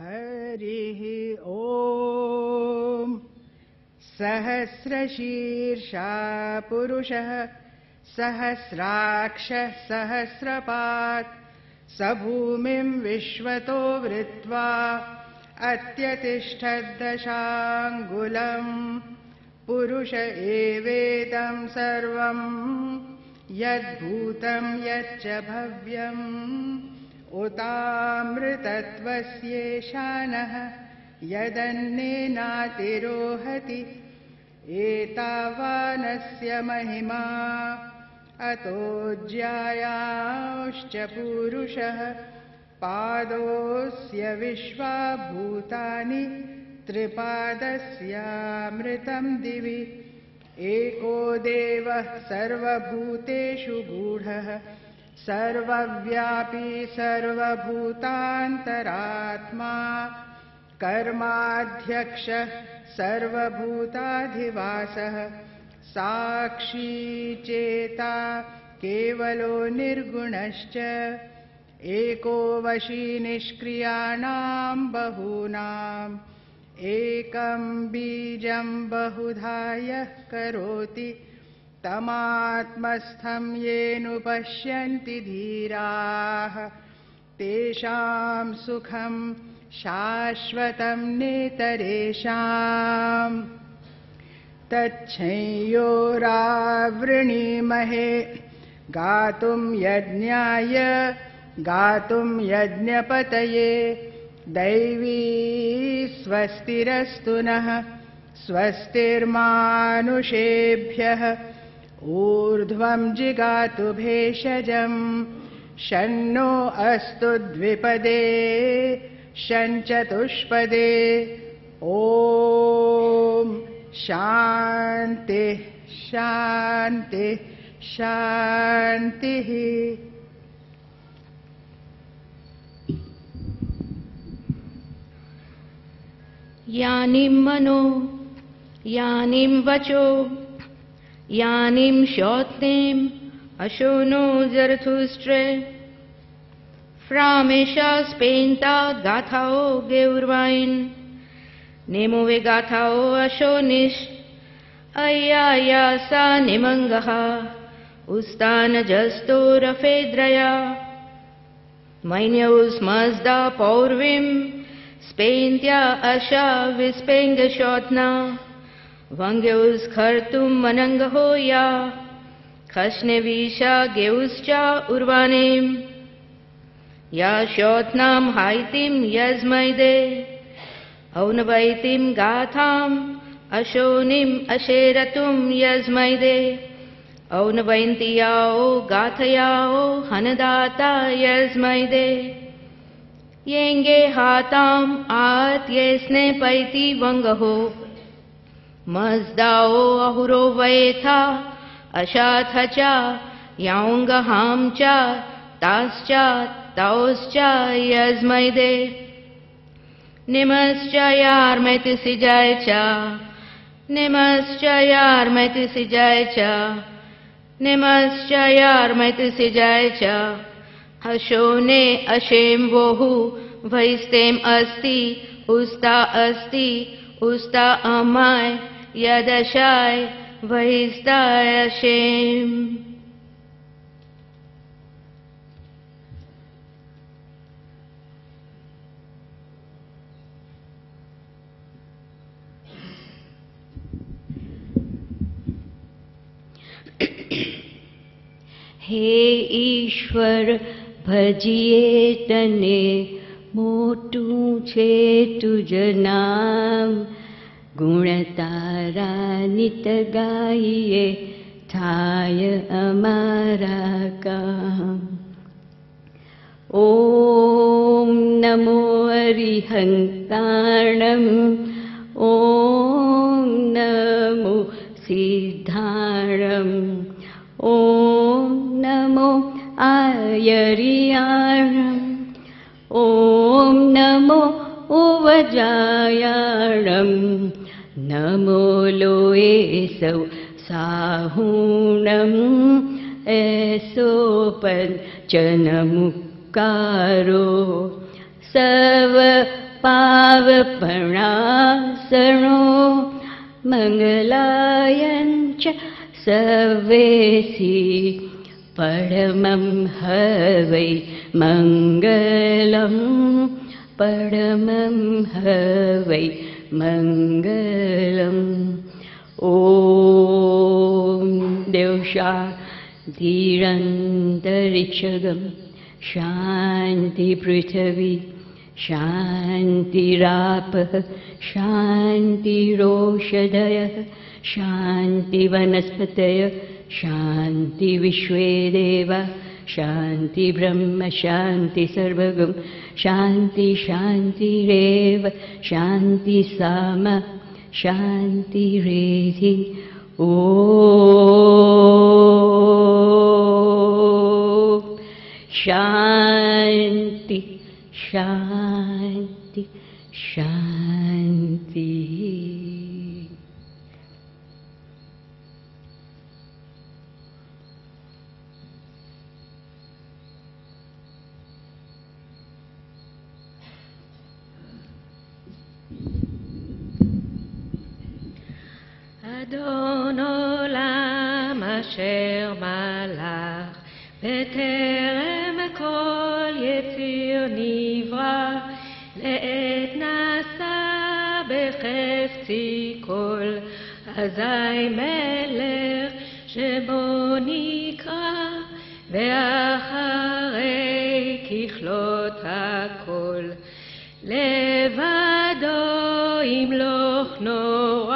हरिः ॐ सहस्रशीर्षा पुरुषः, सहस्राक्षः, सहस्रपात्। स भूमिं विश्वतो वृत्वा अत्यतिष्ठद्दशाङ्गुलम्। पुरुष एवेदं सर्वम् यद्भूतं, यच्च भव्यम्। उतामृतत्वस्येशानः यदन्नेनातिरोहति एतावानस्य महिमा अतोज्यायाश्च पूरुषः पादोऽस्य विश्वाभूतानि त्रिपादस्यामृतं दिवि एको देवः सर्वभूतेषु गूढः सर्वव्यापी सर्वभूतान्तरात्मा, कर्माध्यक्षः, सर्वभूताधिवासः, साक्षी चेता, केवलो निर्गुणश्च एको वशी निष्क्रियाणां बहूनाम् एकं बीजं बहुधा यः करोति। तमात्मस्थं येनुपश्यन्ति धीराः। तेषां सुखं शाश्वतं नेतरेषाम्। तच्छंयोरावृणीमहे गातुं यज्ञाय गातुं यज्ञपतये। दैवी स्वस्तिरस्तु नः स्वस्तिर्मानुषेभ्यः ऊर्ध्वं जिगातु भेषजम् शन्नो अस्तु द्विपदे शञ्चतुष्पदे। ॐ शान्तिः शान्तिः शान्तिः। यानिं मनो यानिं वचो यानिं श्रोत्नेम् अशोनो जरथुस्ट्रे फ्रामेशा स्पेन्ता गाथाओ गेउर्वाइन। नेमो वे गाथाओ अशोनिश। अय्याया सा निमङ्गः उस्तानजस्तो रफेद्रया मैन्यौस्मस्दा पौर्वीम्। स्पेन्त्या अशा विस्पेङ्गशोत्ना वंग्यौस खर्तुम मनंग हो या खसने विषा गेउश्चा उर्वाने या श्योत्नाम हाइतिम यजमय दे औनवैतिम गाथाम, अशोनिम अशेरतुम यजमय दे औनवैंतियाओ गाथयाओ हनदाता यजमय दे येंगे हाताम आत ये स्ने पैति वंग हो मज्दाओ अहुरो वयेथा अशाथ च याङ्गहां च ताश्च तौश्च यज्मैदे। निमश्च यार्मैति सिजाय च च हशोने अशेम वोहु भैस्तेम अस्ति उस्ता अस्ति usta amai yadashai vahisdayashem. हे ईश्वर भजिए तने મોટું છે તુજ નામ ગુણ તારા નિત ગાઈએ થાય અમારા કામ ॐ नमो अरिहन्ताणम् ॐ नमो सिद्धाणम् ॐ नमो आयरियाणम् ॐ नमो ओवजायाणं नमो लोये सौ साहूणम् एसोपञ्च न मुकारो सर्व मङ्गलायञ्च सवेसि परमं हवै मङ्गलं परमं हवै मङ्गलम् ॐ देवशा धीरन्तरिक्षगं शान्तिपृथिवी शान्तिरापः शान्तिरोषधयः शान्तिवनस्पतय शान्तिविश्वे देव। शांति ब्रह्म, शांति शान्ति शांति शांति रेव, शांति साम, शांति रेधि। ओ शांति शांति शांति। בטרם כל יציר נברא לעת נשא בחפצי כל אזי מלך שבו נקרא ואחרי ככלות הכל. לבדו ימלוך נורא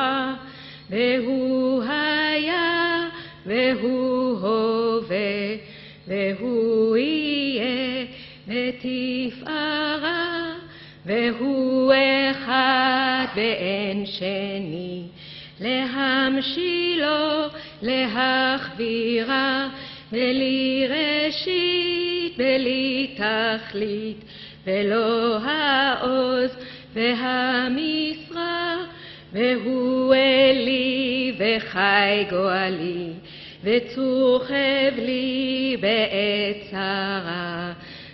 בתפארה והוא אחד ואין שני. להמשילו להחבירה בלי ראשית בלי תכלית ולא העוז והמשרה והוא אלי וחי גואלי וצור חבלי בעת צרה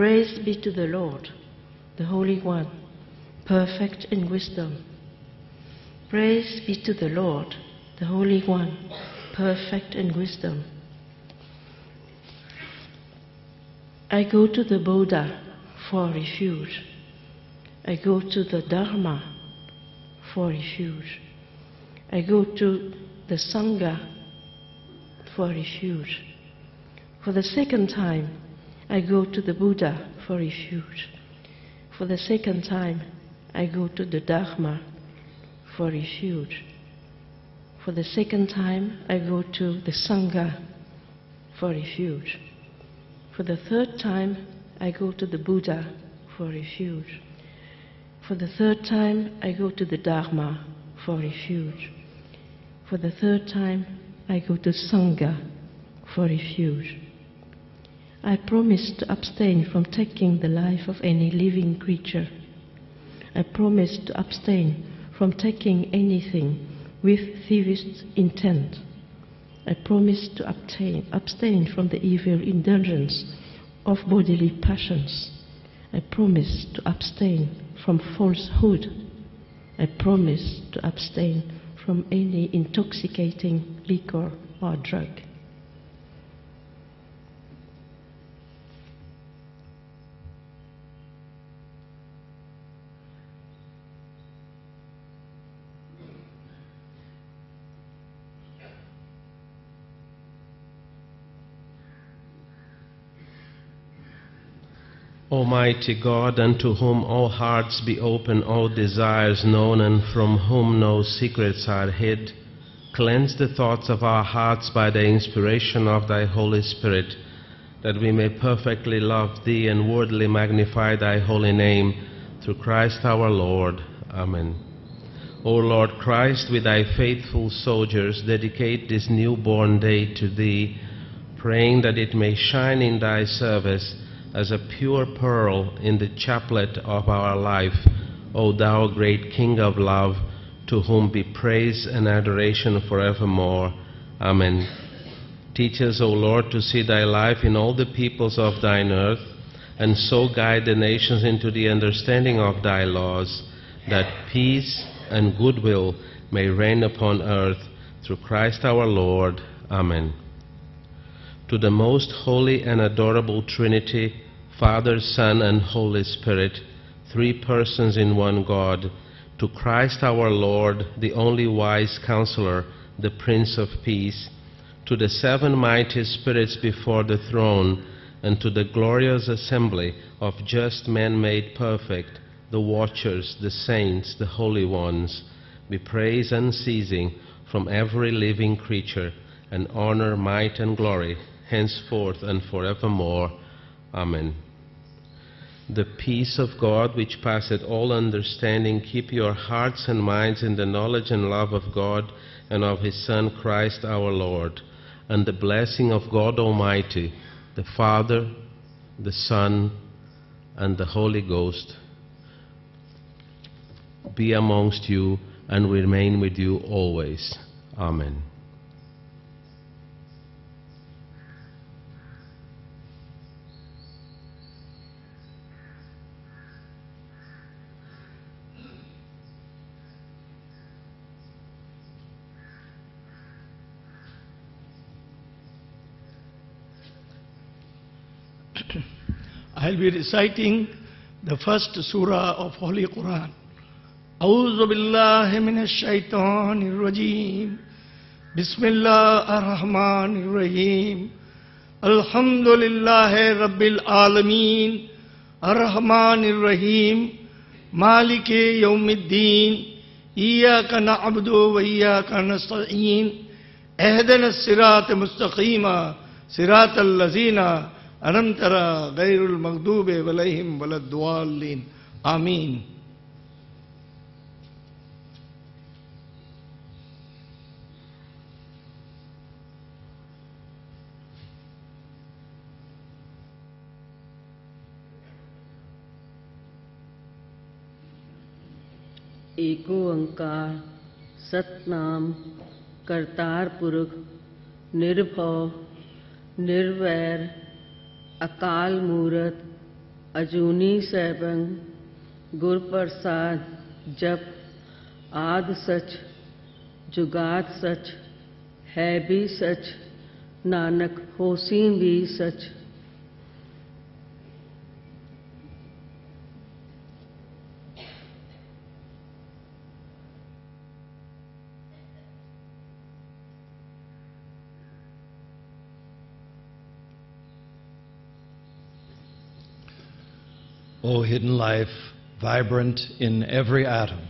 Praise be to the Lord, the Holy One, perfect in wisdom. Praise be to the Lord, the Holy One, perfect in wisdom. I go to the Buddha for refuge. I go to the Dharma for refuge. I go to the Sangha for refuge. For the second time, I go to the Buddha for refuge. For the second time, I go to the Dharma for refuge. For the second time, I go to the Sangha for refuge. For the third time, I go to the Buddha for refuge. For the third time, I go to the Dharma for refuge. For the third time, I go to Sangha for refuge. I promise to abstain from taking the life of any living creature. I promise to abstain from taking anything with thievish intent. I promise to abstain, abstain from the evil indulgence of bodily passions. I promise to abstain from falsehood. I promise to abstain from any intoxicating liquor or drug. Almighty God, unto whom all hearts be open, all desires known, and from whom no secrets are hid, cleanse the thoughts of our hearts by the inspiration of thy Holy Spirit, that we may perfectly love Thee and worthily magnify Thy holy name through Christ our Lord. Amen. O Lord Christ, with Thy faithful soldiers, dedicate this newborn day to Thee, praying that it may shine in Thy service as a pure pearl in the chaplet of our life, O Thou great King of love, to whom be praise and adoration forevermore. Amen. Teach us, O Lord, to see Thy life in all the peoples of Thine earth, and so guide the nations into the understanding of Thy laws, that peace and goodwill may reign upon earth through Christ our Lord. Amen. To the most holy and adorable Trinity, Father, Son, and Holy Spirit, three persons in one God, to Christ our Lord, the only wise counselor, the Prince of Peace, to the seven mighty spirits before the throne, and to the glorious assembly of just men made perfect, the watchers, the saints, the holy ones, be praise unceasing from every living creature, and honor, might, and glory, henceforth and forevermore. Amen. The peace of God, which passeth all understanding, keep your hearts and minds in the knowledge and love of God and of His Son Christ our Lord. And the blessing of God Almighty, the Father, the Son, and the Holy Ghost be amongst you and remain with you always. Amen. I'll be reciting the first surah of Holy Quran. أعوذ بالله من الشيطان الرجيم بسم الله الرحمن الرحيم الحمد لله رب العالمين الرحمن الرحيم مالك يوم الدين إياك نعبد وإياك نستعين اهدنا الصراط المستقيم صراط الذين अलम तरा गैरुल मखदूब वलहिम वलद्वालीन आमीन। एको अंकार सतनाम करतार पुरुष निर्भव निर्वैर अकाल मूरत, अजूनी सैबंग गुरप्रसाद, जप, आद सच, जुगाद सच, है भी सच, नानक होसी भी सच। O hidden life, vibrant in every atom.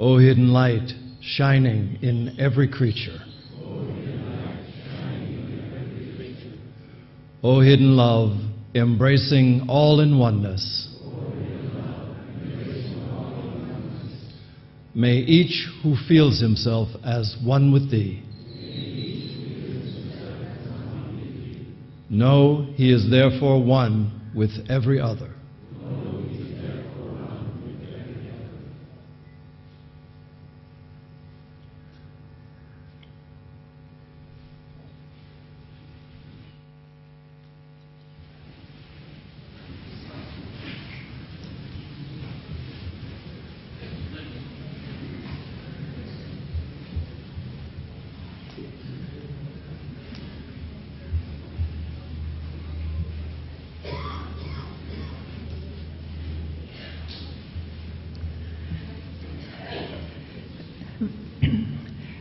O hidden light, shining in every creature. O hidden love, embracing all in oneness. May each who feels himself as one with thee know he is therefore one with every other.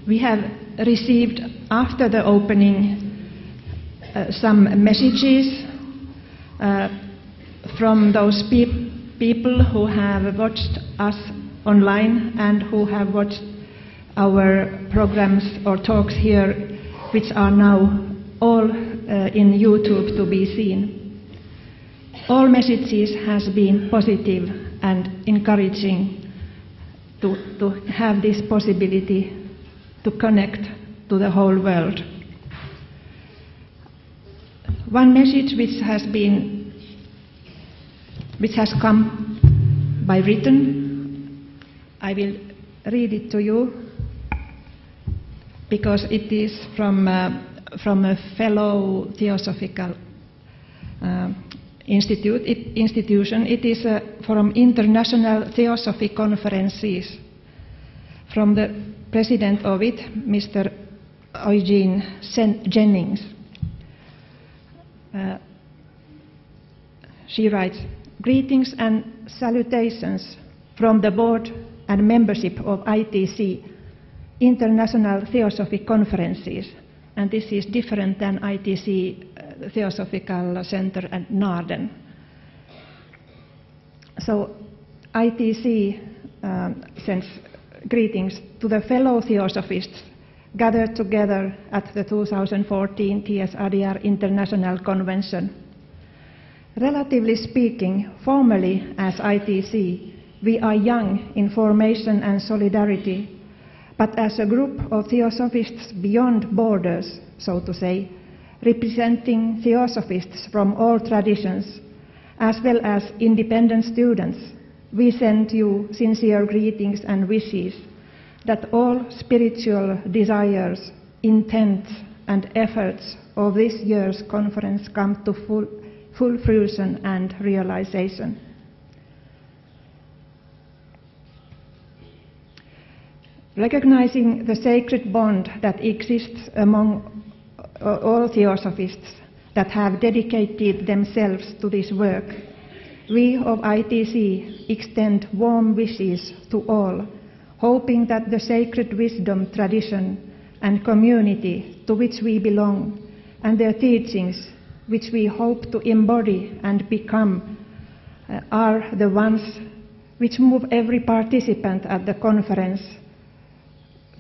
We have received after the opening uh, some messages uh, from those peop- people who have watched us online and who have watched our programs or talks here which are now all uh, in YouTube to be seen. All messages has been positive and encouraging to, to have this possibility to connect to the whole world. One message which has been which has come by written, I will read it to you because it is from, uh, from a fellow theosophical uh, institute, it, institution. It is uh, from International Theosophy Conferences, from the president of it, Mr. Eugene Jennings. Uh, she writes, Greetings and salutations from the board and membership of ITC, International Theosophic Conferences. And this is different than ITC uh, Theosophical Center at Naarden. So ITC um, sends greetings to the fellow theosophists gathered together at the 2014 TS Adyar International Convention. Relatively speaking, formally as ITC, we are young in formation and solidarity, but as a group of theosophists beyond borders, so to say, representing theosophists from all traditions, as well as independent students, we send you sincere greetings and wishes that all spiritual desires, intents, and efforts of this year's conference come to full, full fruition and realization. Recognizing the sacred bond that exists among uh, all theosophists that have dedicated themselves to this work, we of ITC extend warm wishes to all, hoping that the sacred wisdom tradition and community to which we belong and their teachings, which we hope to embody and become, uh, are the ones which move every participant at the conference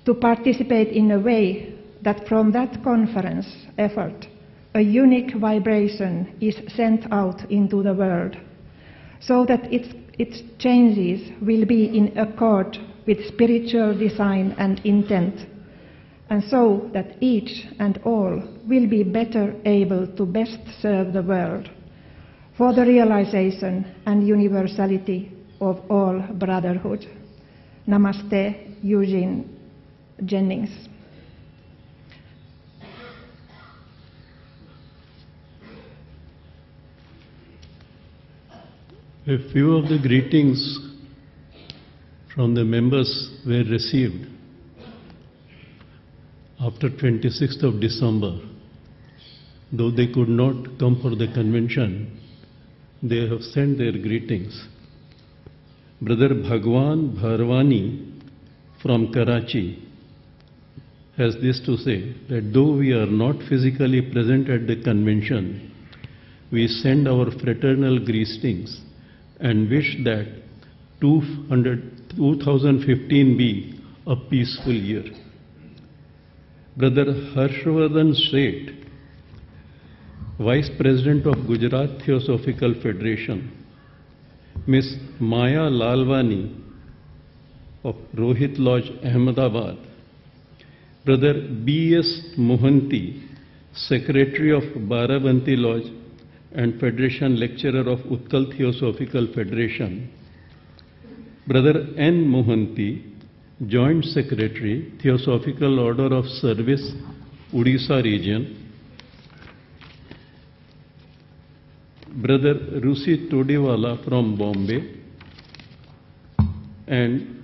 to participate in a way that from that conference effort, a unique vibration is sent out into the world so that its, its changes will be in accord with spiritual design and intent, and so that each and all will be better able to best serve the world for the realization and universality of all brotherhood. Namaste, Eugene Jennings. A few of the greetings from the members were received after 26th of December. Though they could not come for the convention, they have sent their greetings. Brother Bhagwan Bharwani from Karachi has this to say that though we are not physically present at the convention, we send our fraternal greetings and wish that 200, 2015 be a peaceful year. Brother Harshvardhan Seth, Vice President of Gujarat Theosophical Federation, Miss Maya Lalwani of Rohit Lodge, Ahmedabad, Brother B.S. Mohanty, Secretary of Barabanti Lodge and Federation Lecturer of Utkal Theosophical Federation, Brother N. Mohanty, Joint Secretary, Theosophical Order of Service, Odisha Region, Brother Rusi Todiwala from Bombay, and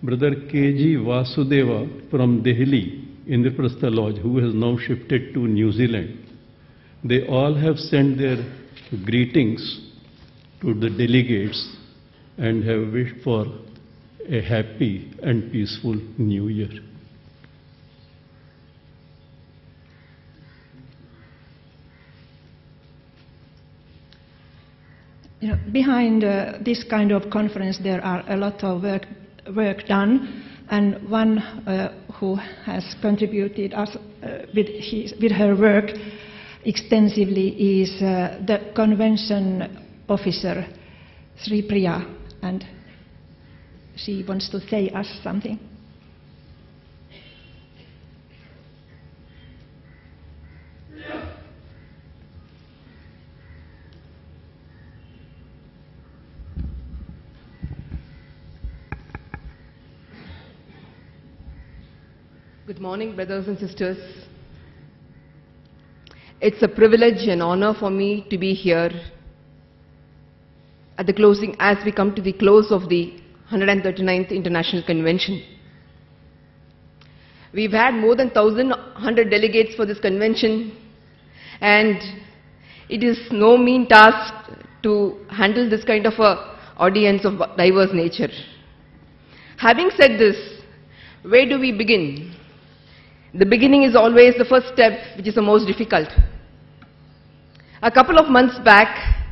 Brother K.G. Vasudeva from Delhi, Indraprastha Lodge, who has now shifted to New Zealand. They all have sent their greetings to the delegates and have wished for a happy and peaceful new year. You know, behind uh, this kind of conference, there are a lot of work, work done, and one uh, who has contributed us, uh, with, his, with her work extensively is uh, the convention officer Sri Priya, and she wants to say us something. Good morning, brothers and sisters. It's a privilege and honor for me to be here at the closing, as we come to the close of the 139th International Convention. We've had more than 1,100 delegates for this convention, and it is no mean task to handle this kind of a audience of diverse nature. Having said this, where do we begin? The beginning is always the first step, which is the most difficult. A couple of months back,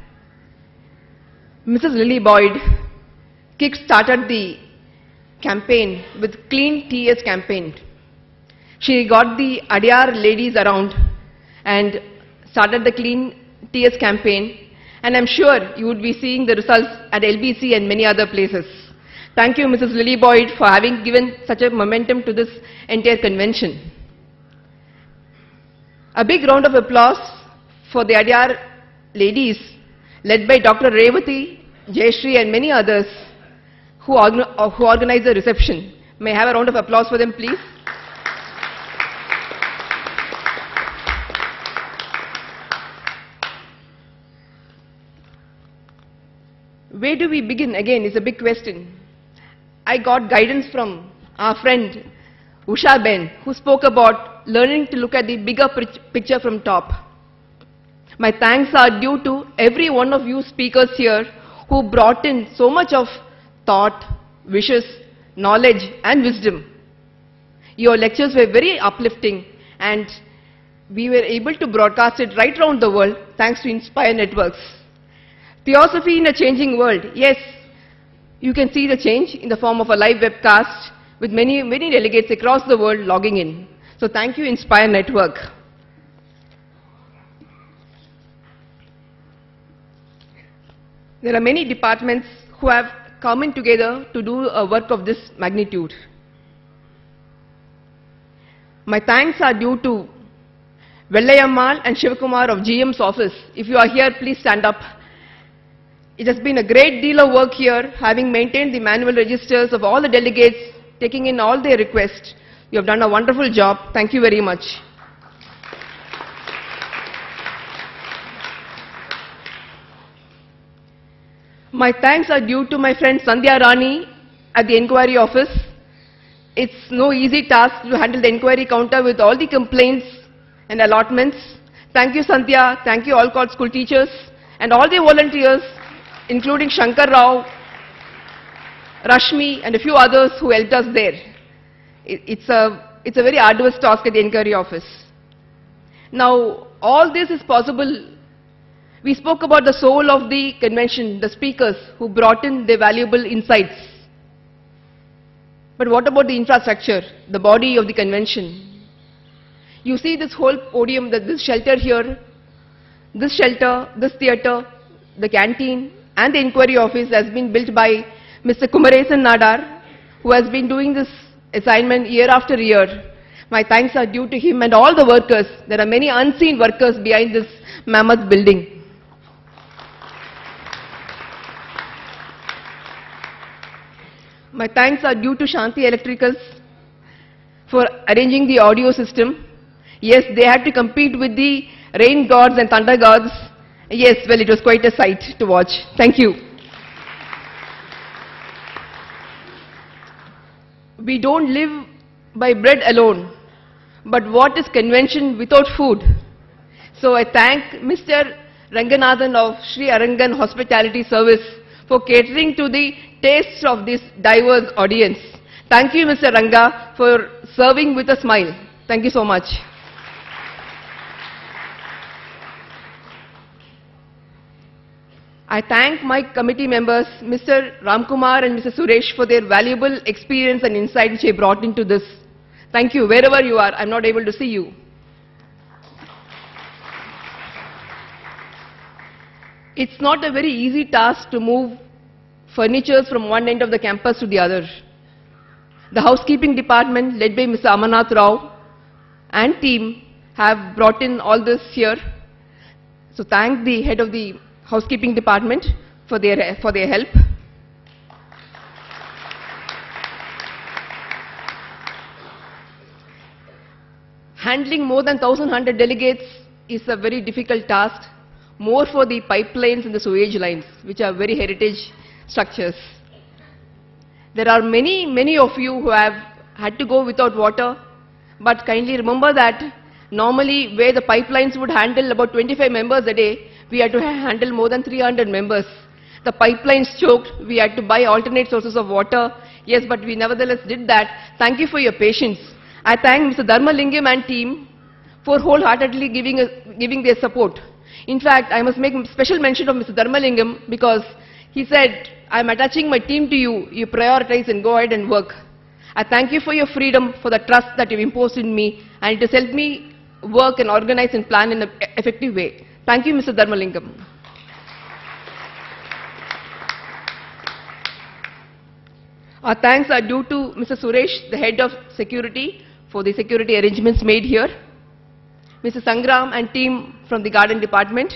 Mrs. Lily Boyd kick-started the campaign with Clean TS campaign. She got the Adyar ladies around and started the Clean TS campaign and I'm sure you would be seeing the results at LBC and many other places. Thank you Mrs. Lily Boyd for having given such a momentum to this entire convention. A big round of applause for the Adyar ladies led by Dr. Revati, Jayashree and many others who, organ who organized the reception. May I have a round of applause for them please? Where do we begin again is a big question. I got guidance from our friend Usha Ben who spoke about learning to look at the bigger picture from top. My thanks are due to every one of you speakers here who brought in so much of thought, wishes, knowledge and wisdom. Your lectures were very uplifting and we were able to broadcast it right around the world thanks to Inspire Networks. Theosophy in a changing world. Yes, you can see the change in the form of a live webcast with many, many delegates across the world logging in. So thank you Inspire Network. There are many departments who have come in together to do a work of this magnitude. My thanks are due to Vellayammal and Shivakumar of GM's office. If you are here, please stand up. It has been a great deal of work here, having maintained the manual registers of all the delegates, taking in all their requests. You have done a wonderful job. Thank you very much. My thanks are due to my friend Sandhya Rani at the inquiry office. It's no easy task to handle the inquiry counter with all the complaints and allotments. Thank you Sandhya, thank you Olcott school teachers and all the volunteers including Shankar Rao, Rashmi and a few others who helped us there. It's a, it's a very arduous task at the inquiry office. Now, all this is possible we spoke about the soul of the convention, the speakers who brought in their valuable insights. But what about the infrastructure, the body of the convention? You see this whole podium, that this shelter here, this shelter, this theatre, the canteen and the inquiry office has been built by Mr. Kumaresan Nadar, who has been doing this assignment year after year. My thanks are due to him and all the workers. There are many unseen workers behind this mammoth building. My thanks are due to Shanti Electricals for arranging the audio system. Yes, they had to compete with the rain gods and thunder gods. Yes, well, it was quite a sight to watch. Thank you. We don't live by bread alone, but what is convention without food? So I thank Mr. Ranganathan of Sri Arangan Hospitality Service for catering to the tastes of this diverse audience. Thank you, Mr. Ranga, for serving with a smile. Thank you so much. I thank my committee members, Mr. Ramkumar and Mr. Suresh, for their valuable experience and insight which they brought into this. Thank you. Wherever you are, I'm not able to see you. It's not a very easy task to move furnitures from one end of the campus to the other. The housekeeping department, led by Mr. Amarnath Rao and team, have brought in all this here. So thank the head of the housekeeping department for their, for their help. Handling more than 1,100 delegates is a very difficult task, more for the pipelines and the sewage lines, which are very heritage structures. There are many, many of you who have had to go without water, but kindly remember that normally where the pipelines would handle about 25 members a day, we had to handle more than 300 members. The pipelines choked, we had to buy alternate sources of water. Yes, but we nevertheless did that. Thank you for your patience. I thank Mr. Dharmalingam and team for wholeheartedly giving, giving their support. In fact, I must make special mention of Mr. Dharmalingam because he said, I'm attaching my team to you, you prioritize and go ahead and work. I thank you for your freedom, for the trust that you've imposed in me, and it has helped me work and organize and plan in an effective way. Thank you, Mr. Dharmalingam. Our thanks are due to Mr. Suresh, the head of security, for the security arrangements made here. Mr. Sangram and team from the garden department.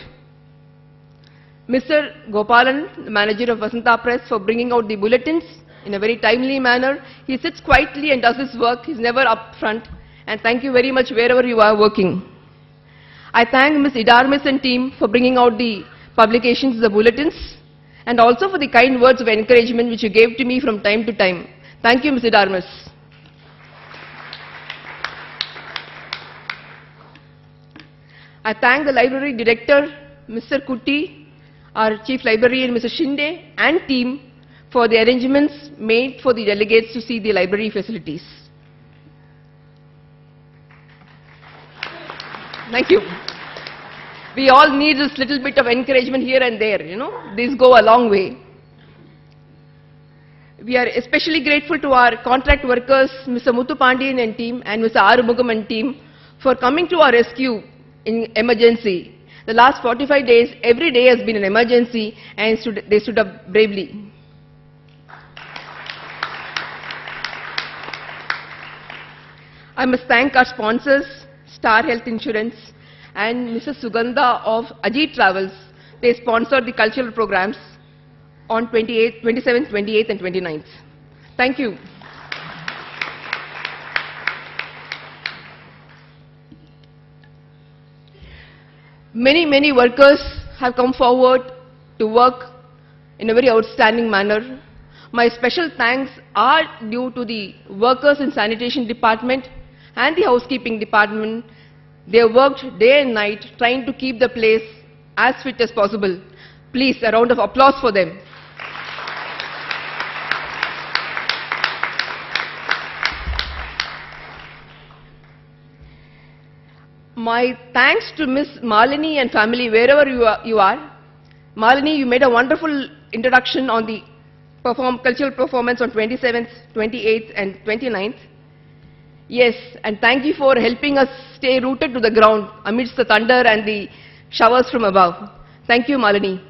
Mr. Gopalan, the manager of Vasanta Press, for bringing out the bulletins in a very timely manner. He sits quietly and does his work. He's never up front. And thank you very much wherever you are working. I thank Ms. Idarmis and team for bringing out the publications, the bulletins, and also for the kind words of encouragement which you gave to me from time to time. Thank you, Ms. Idarmis. I thank the library director, Mr. Kuti, our chief librarian, Mr. Shinde, and team for the arrangements made for the delegates to see the library facilities. Thank you. We all need this little bit of encouragement here and there, you know. These go a long way. We are especially grateful to our contract workers, Mr. Muthu Pandian and team, and Mr. Arumugam and team, for coming to our rescue in emergency. The last 45 days, every day has been an emergency, and stood, they stood up bravely. I must thank our sponsors, Star Health Insurance, and Mrs. Sugandha of Ajit Travels. They sponsored the cultural programs on 28th, 27th, 28th, and 29th. Thank you. Many, many workers have come forward to work in a very outstanding manner. My special thanks are due to the workers in sanitation department and the housekeeping department. They worked day and night trying to keep the place as fit as possible. Please, a round of applause for them. My thanks to Miss Malini and family, wherever you are. You are. Malini, you made a wonderful introduction on the perform, cultural performance on 27th, 28th, and 29th. Yes, and thank you for helping us stay rooted to the ground amidst the thunder and the showers from above. Thank you, Malini.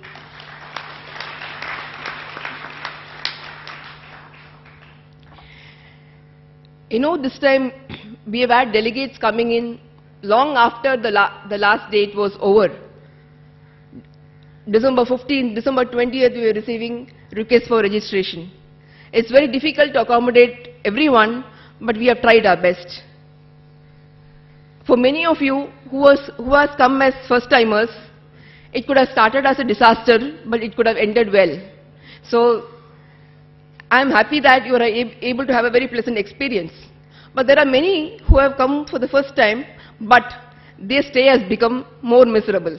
You know, this time we have had delegates coming in long after the, la the last date was over. December 15th, December 20th, we were receiving requests for registration. It's very difficult to accommodate everyone, but we have tried our best. For many of you who, was, who has come as first-timers, it could have started as a disaster, but it could have ended well. So, I'm happy that you are able to have a very pleasant experience. But there are many who have come for the first time, but their stay has become more miserable.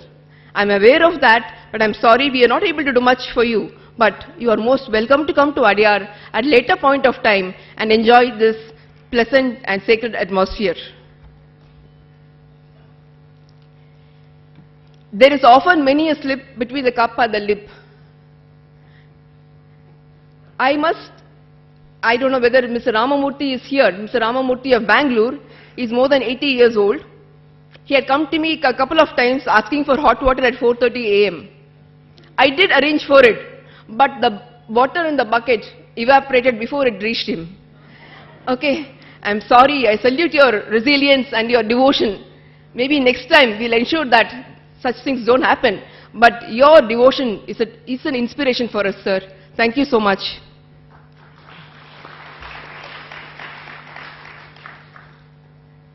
I'm aware of that, but I'm sorry we are not able to do much for you. But you are most welcome to come to Adyar at later point of time and enjoy this pleasant and sacred atmosphere. There is often many a slip between the cup and the lip. I must I don't know whether Mr. Ramamurthy is here. Mr. Ramamurthy of Bangalore is more than 80 years old. He had come to me a couple of times asking for hot water at 4.30 a.m. I did arrange for it, but the water in the bucket evaporated before it reached him. Okay, I'm sorry, I salute your resilience and your devotion. Maybe next time we'll ensure that such things don't happen. But your devotion is, a, is an inspiration for us, sir. Thank you so much.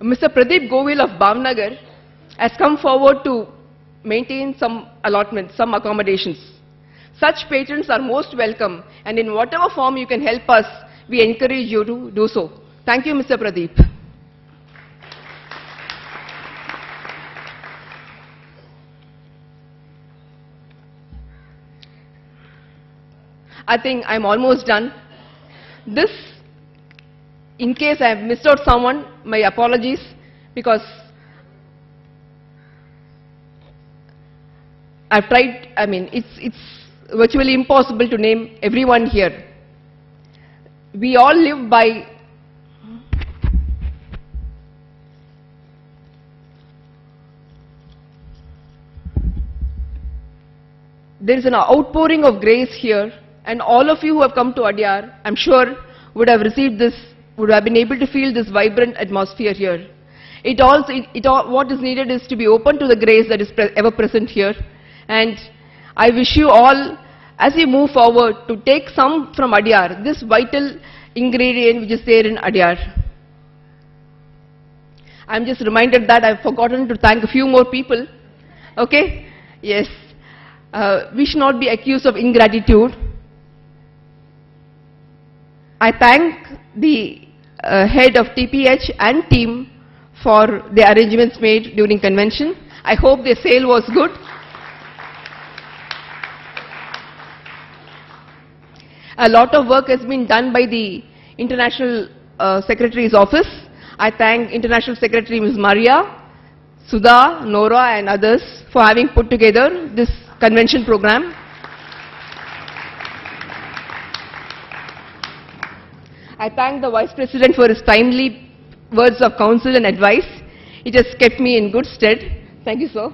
Mr. Pradeep Govil of Bhavnagar has come forward to maintain some allotments, some accommodations. Such patrons are most welcome and in whatever form you can help us, we encourage you to do so. Thank you, Mr. Pradeep. I think I'm almost done. This, in case I have missed out someone, my apologies, because I've tried, I mean, it's, it's virtually impossible to name everyone here. We all live by there is an outpouring of grace here and all of you who have come to Adyar, I'm sure would have received this, would have been able to feel this vibrant atmosphere here. It also, it, it all, what is needed is to be open to the grace that is pre ever present here. And I wish you all, as you move forward, to take some from Adyar, this vital ingredient which is there in Adyar. I'm just reminded that I've forgotten to thank a few more people. Okay? Yes. Uh, we should not be accused of ingratitude. I thank the uh, head of TPH and team for the arrangements made during convention. I hope the sale was good. A lot of work has been done by the International uh, Secretary's Office. I thank International Secretary Ms. Maria, Sudha, Nora and others for having put together this convention program. I thank the Vice President for his timely words of counsel and advice. It has kept me in good stead. Thank you, sir.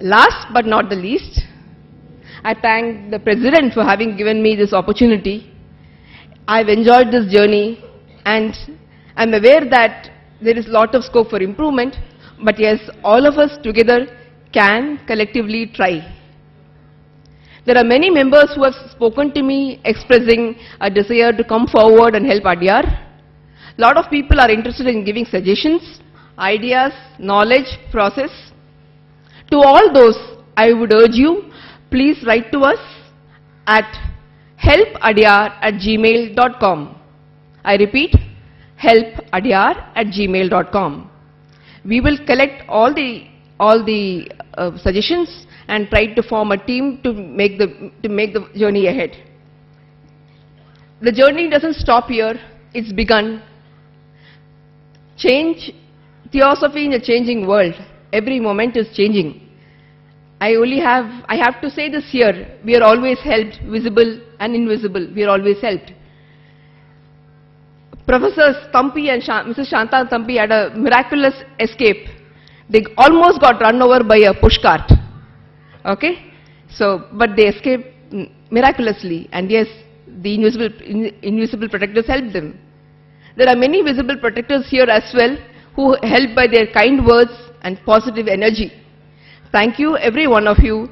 Last but not the least, I thank the President for having given me this opportunity. I've enjoyed this journey and I'm aware that there is a lot of scope for improvement, but yes, all of us together can collectively try. There are many members who have spoken to me expressing a desire to come forward and help Adyar. A lot of people are interested in giving suggestions, ideas, knowledge, process. To all those, I would urge you, please write to us at helpadyar at gmail.com. I repeat, helpadyar at gmail.com. We will collect all the, all the uh, suggestions and try to form a team to make, the, to make the journey ahead. The journey doesn't stop here, it's begun. Change, theosophy in a changing world. Every moment is changing. I only have, I have to say this here, we are always helped, visible and invisible, we are always helped. Professors Tampi and Mrs. Shanta Tampi had a miraculous escape. They almost got run over by a pushcart. Okay? So, but they escaped miraculously and yes, the invisible, in, invisible protectors helped them. There are many visible protectors here as well who help by their kind words and positive energy. Thank you every one of you.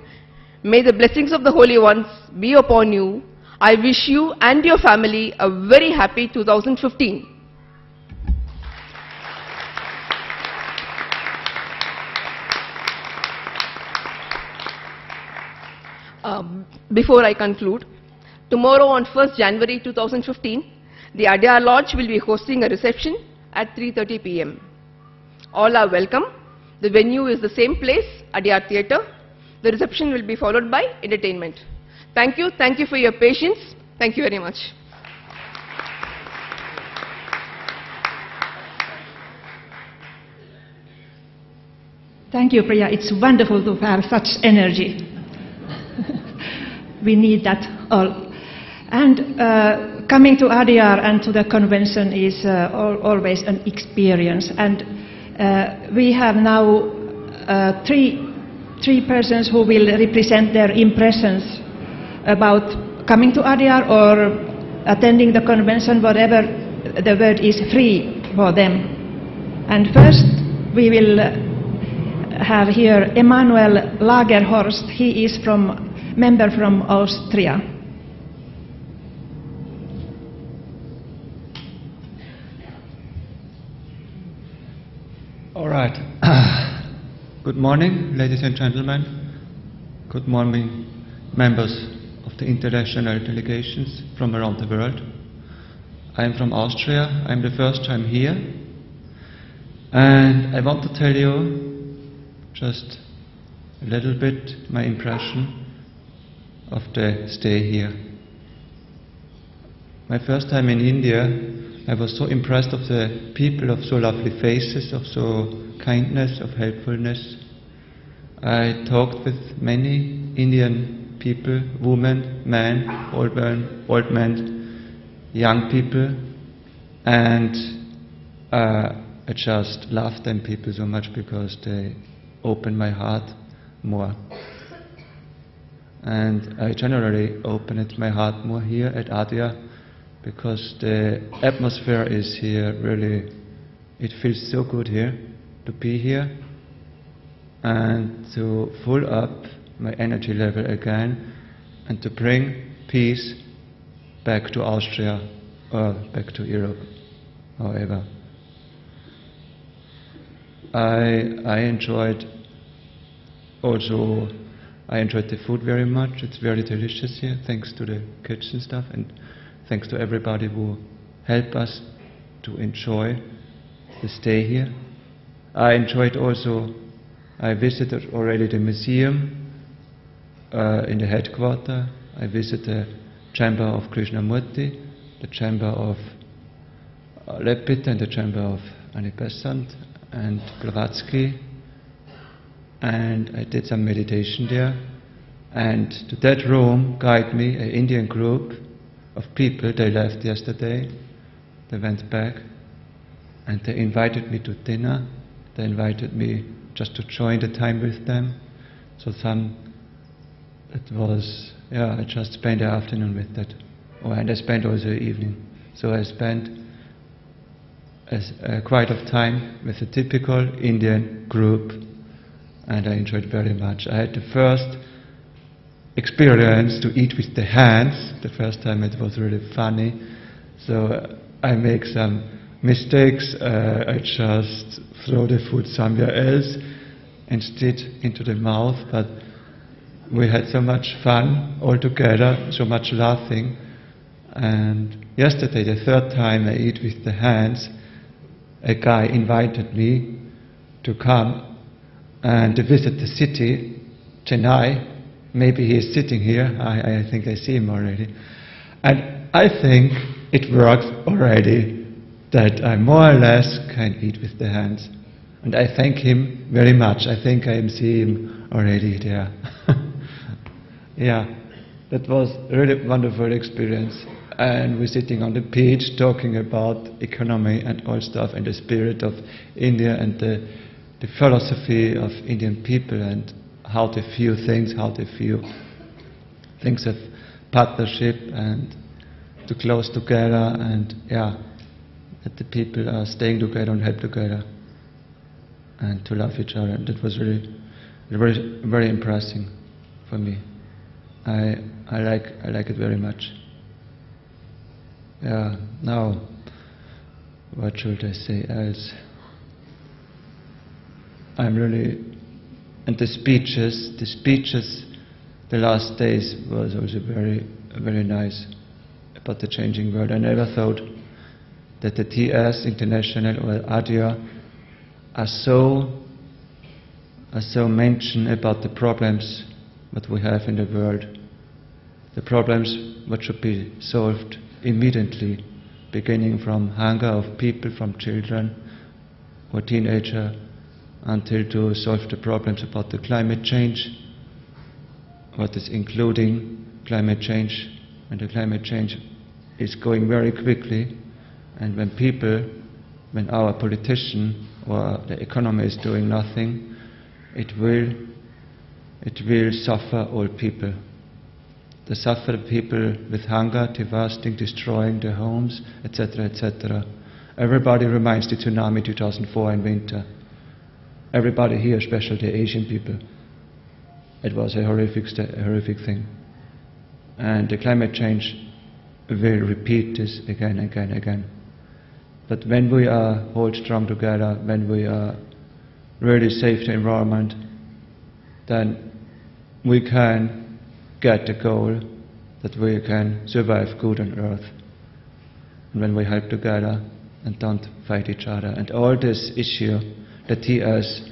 May the blessings of the Holy Ones be upon you. I wish you and your family a very happy 2015. Um, before I conclude, tomorrow on 1st January 2015, the Adyar Lodge will be hosting a reception at 3.30 p.m. All are welcome. The venue is the same place, Adyar Theatre. The reception will be followed by entertainment. Thank you. Thank you for your patience. Thank you very much. Thank you, Priya. It's wonderful to have such energy. we need that all. And uh, coming to Adyar and to the convention is uh, al- always an experience. And uh, we have now uh, three, three persons who will represent their impressions about coming to Adyar or attending the convention, whatever the word is free for them. And first, we will have here Emanuel Lagerhorst. He is from member from Austria. All right. Good morning, ladies and gentlemen. Good morning, members the international delegations from around the world. I am from Austria. I'm the first time here. And I want to tell you just a little bit my impression of the stay here. My first time in India, I was so impressed of the people, of so lovely faces, of so kindness, of helpfulness. I talked with many Indian people, women, men, old men, old men, young people, and uh, I just love them people so much because they open my heart more. And I generally open my heart more here at Adyar because the atmosphere is here really, it feels so good here to be here and to fill up my energy level again and to bring peace back to Austria or back to Europe, however. I, I enjoyed also, I enjoyed the food very much. It's very delicious here, thanks to the kitchen stuff and thanks to everybody who helped us to enjoy the stay here. I enjoyed also, I visited already the museum uh, in the headquarter. I visited the chamber of Krishnamurti, the chamber of uh, Lepit and the chamber of Annie Besant and Blavatsky. And I did some meditation there. And to that room guided me an Indian group of people. They left yesterday. They went back and they invited me to dinner. They invited me just to join the time with them. So some, it was, yeah, I just spent the afternoon with that. Oh, and I spent also the evening. So I spent as, uh, quite of time with a typical Indian group and I enjoyed very much. I had the first experience to eat with the hands. The first time it was really funny. So uh, I make some mistakes. Uh, I just throw the food somewhere else instead into the mouth. But we had so much fun all together, so much laughing. And yesterday, the third time I eat with the hands, a guy invited me to come and to visit the city, Chennai. Maybe he is sitting here. I, I think I see him already. And I think it works already that I more or less can eat with the hands. And I thank him very much. I think I am seeing him already there. yeah, that was a really wonderful experience. And we're sitting on the beach talking about economy and all stuff and the spirit of India and the, the philosophy of Indian people and how they feel things, how they feel things of partnership and to close together and yeah, that the people are staying together and help together and to love each other. And that was really very very impressive for me. I I like I like it very much. Yeah, now what should I say else? I'm really and the speeches, the speeches the last days was also very very nice about the changing world. I never thought that the TS International or Adyar are so are so mention about the problems that we have in the world, the problems which should be solved immediately, beginning from hunger of people, from children or teenager, until to solve the problems about the climate change, what is including climate change, and the climate change is going very quickly, and when people, when our politician or the economy is doing nothing, it will, it will suffer all people. The suffer people with hunger, devastating, destroying their homes, etc., etc. Everybody reminds the tsunami 2004 in winter. Everybody here, especially the Asian people. It was a horrific, a horrific thing. And the climate change will repeat this again, and again, and again. But when we are hold strong together, when we are really save the environment, then we can get the goal that we can survive good on earth. And when we help together and don't fight each other. And all this issue that he has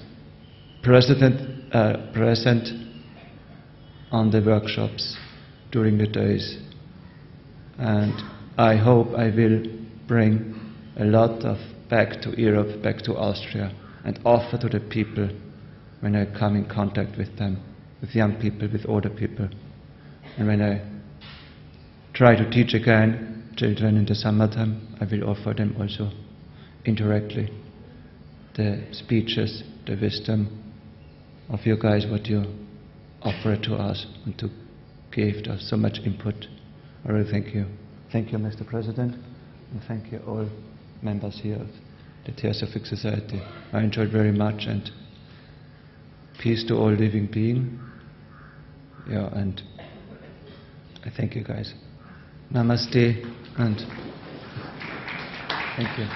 president, uh, present on the workshops during the days. And I hope I will bring a lot of back to Europe, back to Austria, and offer to the people when I come in contact with them, with young people, with older people. And when I try to teach again children in the summertime, I will offer them also indirectly the speeches, the wisdom of you guys, what you offer to us and to give us so much input. I really thank you. Thank you, Mr. President, and thank you all members here of the Theosophic Society. I enjoyed very much and peace to all living being. Yeah, and I thank you guys. Namaste and thank you.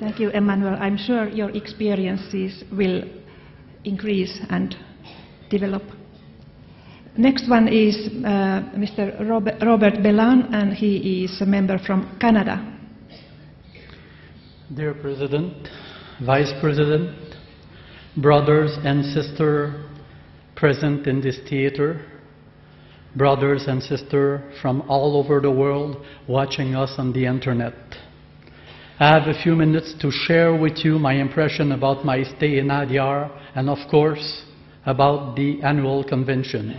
Thank you, Emanuel. I'm sure your experiences will increase and develop. Next one is uh, Mr. Robert, Robert Beland, and he is a member from Canada. Dear President, Vice President, brothers and sisters present in this theater, brothers and sisters from all over the world watching us on the internet. I have a few minutes to share with you my impression about my stay in Adyar and, of course, about the annual convention.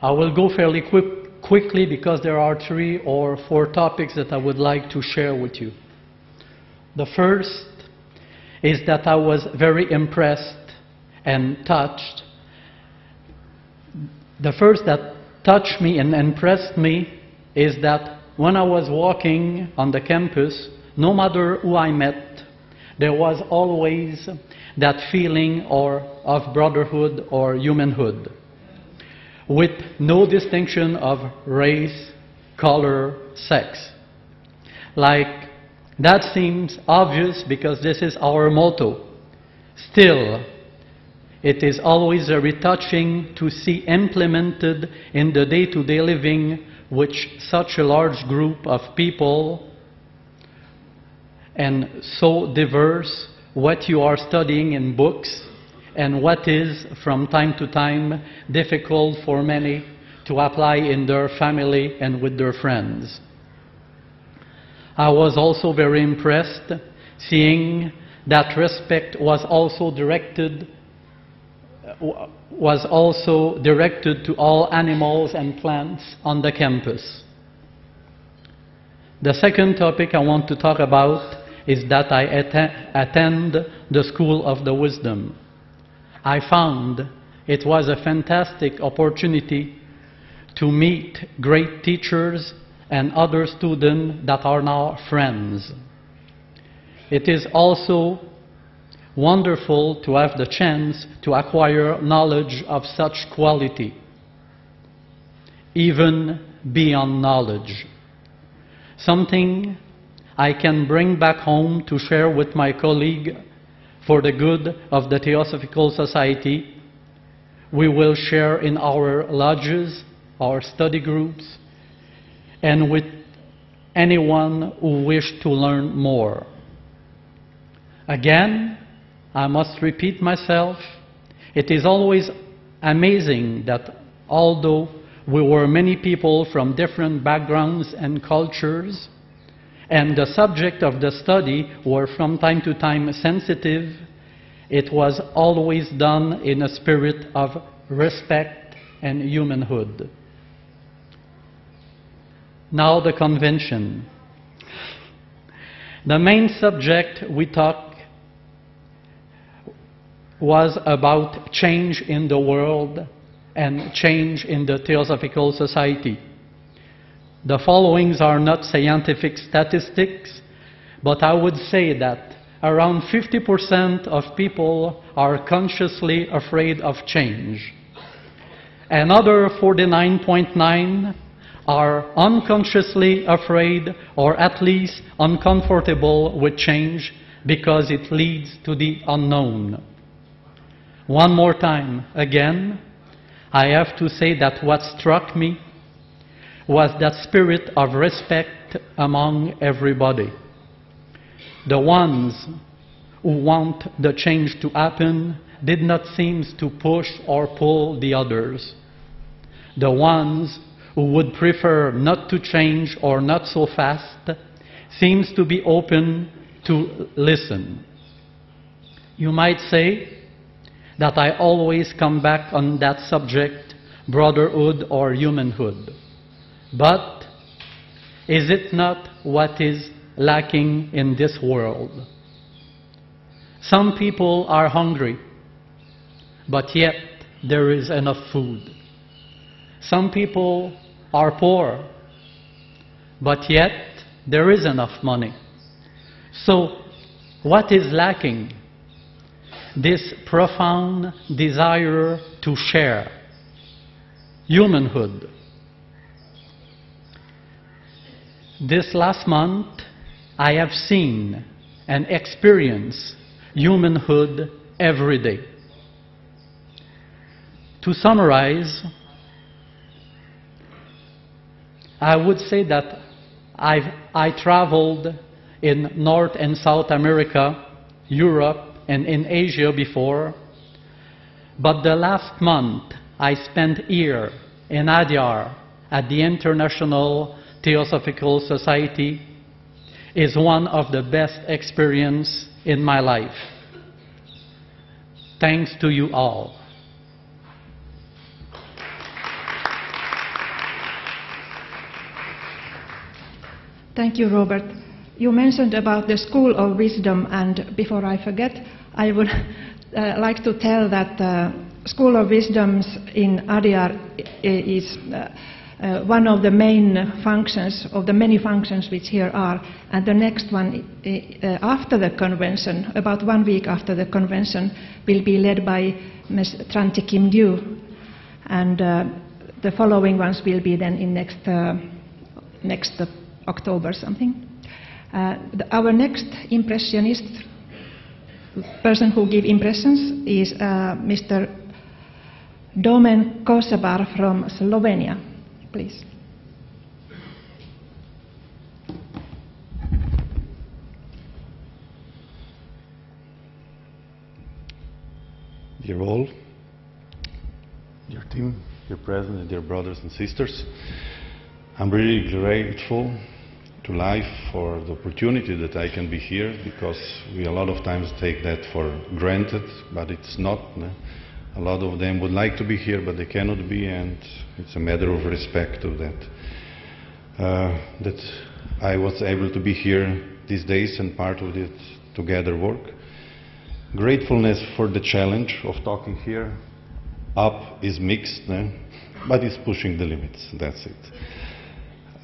I will go fairly quick, quickly because there are three or four topics that I would like to share with you. The first is that I was very impressed and touched. The first that touched me and impressed me is that when I was walking on the campus, no matter who I met, there was always that feeling or of brotherhood or humanhood, with no distinction of race, color, sex. Like that seems obvious because this is our motto. Still, it is always a retouching to see implemented in the day-to-day living which such a large group of people and so diverse what you are studying in books and what is from time to time difficult for many to apply in their family and with their friends. I was also very impressed seeing that respect was also directed was also directed to all animals and plants on the campus. The second topic I want to talk about is that I atten attend the School of the Wisdom. I found it was a fantastic opportunity to meet great teachers and other students that are now friends. It is also wonderful to have the chance to acquire knowledge of such quality, even beyond knowledge. Something I can bring back home to share with my colleague for the good of the Theosophical Society. We will share in our lodges, our study groups, and with anyone who wish to learn more. Again, I must repeat myself, it is always amazing that although we were many people from different backgrounds and cultures, and the subject of the study were from time to time sensitive it was always done in a spirit of respect and humanhood. Now the convention. The main subject we talked was about change in the world and change in the Theosophical Society. The followings are not scientific statistics, but I would say that around 50% of people are consciously afraid of change. Another 49.9 are unconsciously afraid or at least uncomfortable with change because it leads to the unknown. One more time, again, I have to say that what struck me was that spirit of respect among everybody. The ones who want the change to happen did not seem to push or pull the others. The ones who would prefer not to change or not so fast seems to be open to listen. You might say that I always come back on that subject, brotherhood or humanhood. But is it not what is lacking in this world? Some people are hungry, but yet there is enough food. Some people are poor, but yet there is enough money. So, what is lacking? This profound desire to share, humanhood. This last month, I have seen and experienced humanhood every day. To summarize, I would say that I've, I traveled in North and South America, Europe, and in Asia before, but the last month I spent here in Adyar at the International Theosophical Society is one of the best experience in my life. Thanks to you all. Thank you, Robert. You mentioned about the School of Wisdom, and before I forget, I would uh, like to tell that uh, School of Wisdoms in Adyar is uh, uh, one of the main functions, of the many functions which here are, and the next one uh, after the convention, about one week after the convention, will be led by Ms. Tran Thi Kim Dieu, and uh, the following ones will be then in next, next October something. Uh, the, our next impressionist person who give impressions is uh, Mr. Domen Kocevar from Slovenia. Please. Dear all, dear team, dear president, dear brothers and sisters, I'm really grateful to life for the opportunity that I can be here because we a lot of times take that for granted, but it's not. No? A lot of them would like to be here, but they cannot be, and it's a matter of respect to that. Uh, that I was able to be here these days and part of it together work. Gratefulness for the challenge of talking here. Up is mixed, but it's pushing the limits. That's it.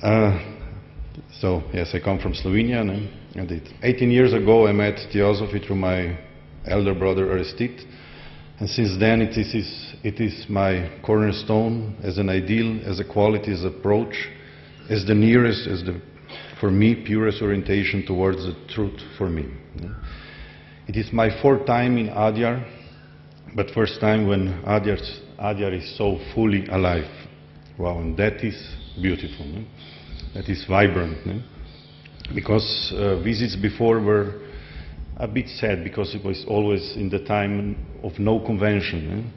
Uh, so, yes, I come from Slovenia, and, it, 18 years ago I met Theosophy through my elder brother Aristide, and since then it is, it is my cornerstone as an ideal, as a quality, as approach, as the nearest, as the, for me, purest orientation towards the truth for me. It is my fourth time in Adyar, but first time when Adyar, Adyar is so fully alive. Wow, and that is beautiful. No? That is vibrant. Because uh, visits before were a bit sad because it was always in the time of no convention,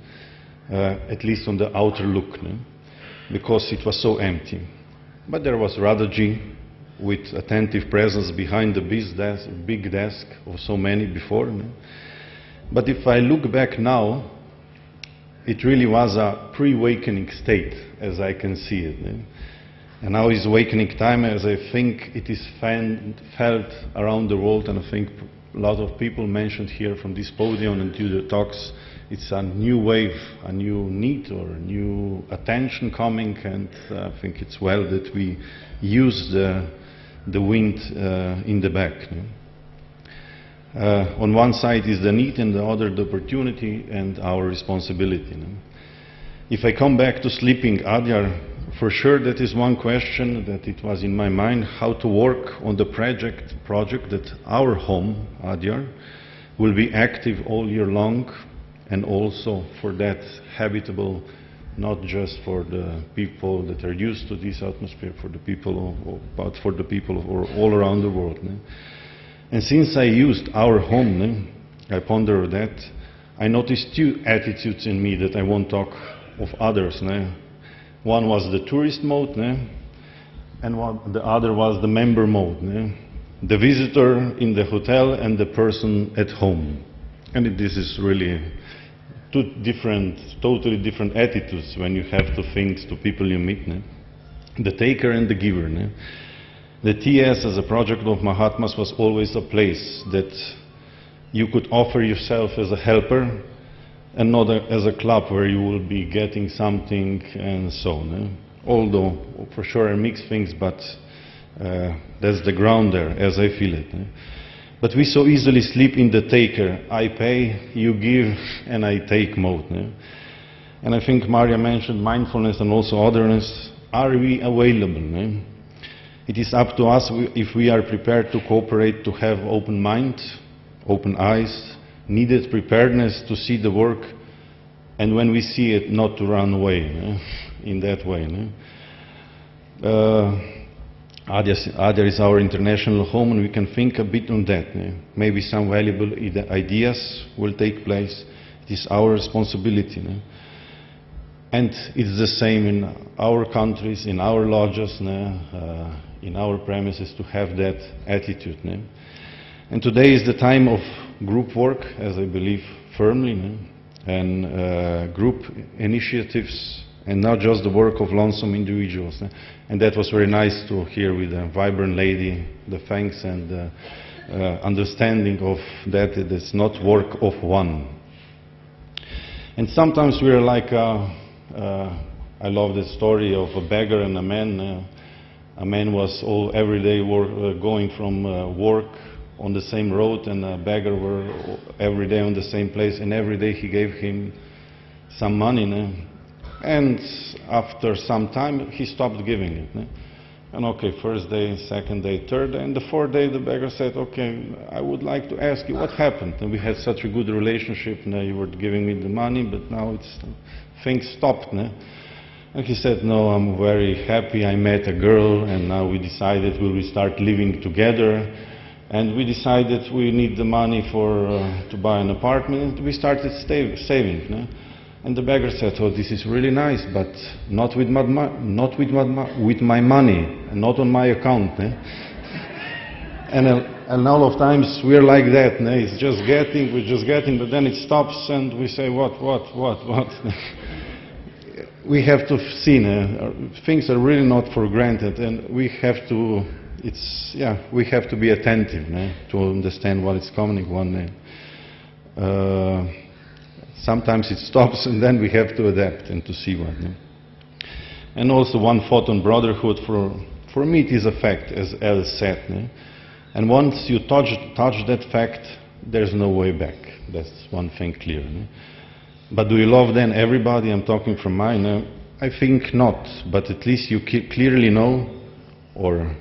uh, at least on the outer look, because it was so empty. But there was Radhaji with attentive presence behind the big desk, big desk of so many before. But if I look back now, it really was a pre-awakening state, as I can see it. And now is awakening time, as I think it is felt around the world, and I think a lot of people mentioned here from this podium and to the talks, it's a new wave, a new need or a new attention coming, and uh, I think it's well that we use the, the wind uh, in the back. Uh, on one side is the need, and the other the opportunity and our responsibility. If I come back to sleeping, Adyar, for sure that is one question that it was in my mind, how to work on the project, project that our home, Adyar, will be active all year long and also for that habitable, not just for the people that are used to this atmosphere, for the people, of- but for the people of, all around the world. no? And since I used our home, no, I ponder that, I noticed two attitudes in me that I won't talk of others. No? One was the tourist mode, no? and one, the other was the member mode. No? The visitor in the hotel and the person at home. And this is really two different, totally different attitudes when you have to think to people you meet. No? The taker and the giver. No? The TS as a project of Mahatmas was always a place that you could offer yourself as a helper and not a, as a club where you will be getting something and so on. eh? Although, for sure, I mix things, but uh, that's the ground there as I feel it. eh? But we so easily sleep in the taker. I pay, you give, and I take mode. eh? And I think Maria mentioned mindfulness and also otherness. Are we available? eh? It is up to us if we are prepared to cooperate, to have open mind, open eyes, needed preparedness to see the work, and when we see it, not to run away eh, in that way. eh. Uh, Adyar is our international home, and we can think a bit on that. eh. Maybe some valuable ideas will take place. It is our responsibility. eh. And it's the same in our countries, in our lodges, né, uh, in our premises to have that attitude. né. And today is the time of group work, as I believe firmly, and uh, group initiatives, and not just the work of lonesome individuals. And that was very nice to hear with a vibrant lady, the thanks and uh, uh, understanding of that it is not work of one. And sometimes we are like, uh, uh, I love the story of a beggar and a man. A man was all every day wor- uh, going from work on the same road, and a beggar were every day on the same place, and every day he gave him some money. And after some time, he stopped giving it. And okay, first day, second day, third day, and the fourth day, the beggar said, "Okay, I would like to ask you what happened." And we had such a good relationship. Now you were giving me the money, but now it's things stopped. And he said, "No, I'm very happy. I met a girl, and now we decided we will start living together." And we decided we need the money for uh, to buy an apartment. And we started sta- saving. No? And the beggar said, "Oh, this is really nice, but not with my not with my, with my money, and not on my account." eh?" And, uh, and all of times we're like that. No? It's just getting, we're just getting, but then it stops, and we say, "What, what, what, what?" we have to see. no? Things are really not for granted, and we have to. It's yeah, we have to be attentive no? to understand what is coming one day. Uh, sometimes it stops and then we have to adapt and to see what. no? And also one thought on brotherhood for, for me it is a fact, as El said. no? And once you touch, touch that fact, there's no way back. That's one thing clear. no? But do you love then everybody? I'm talking from mine. I think not, but at least you clearly know, or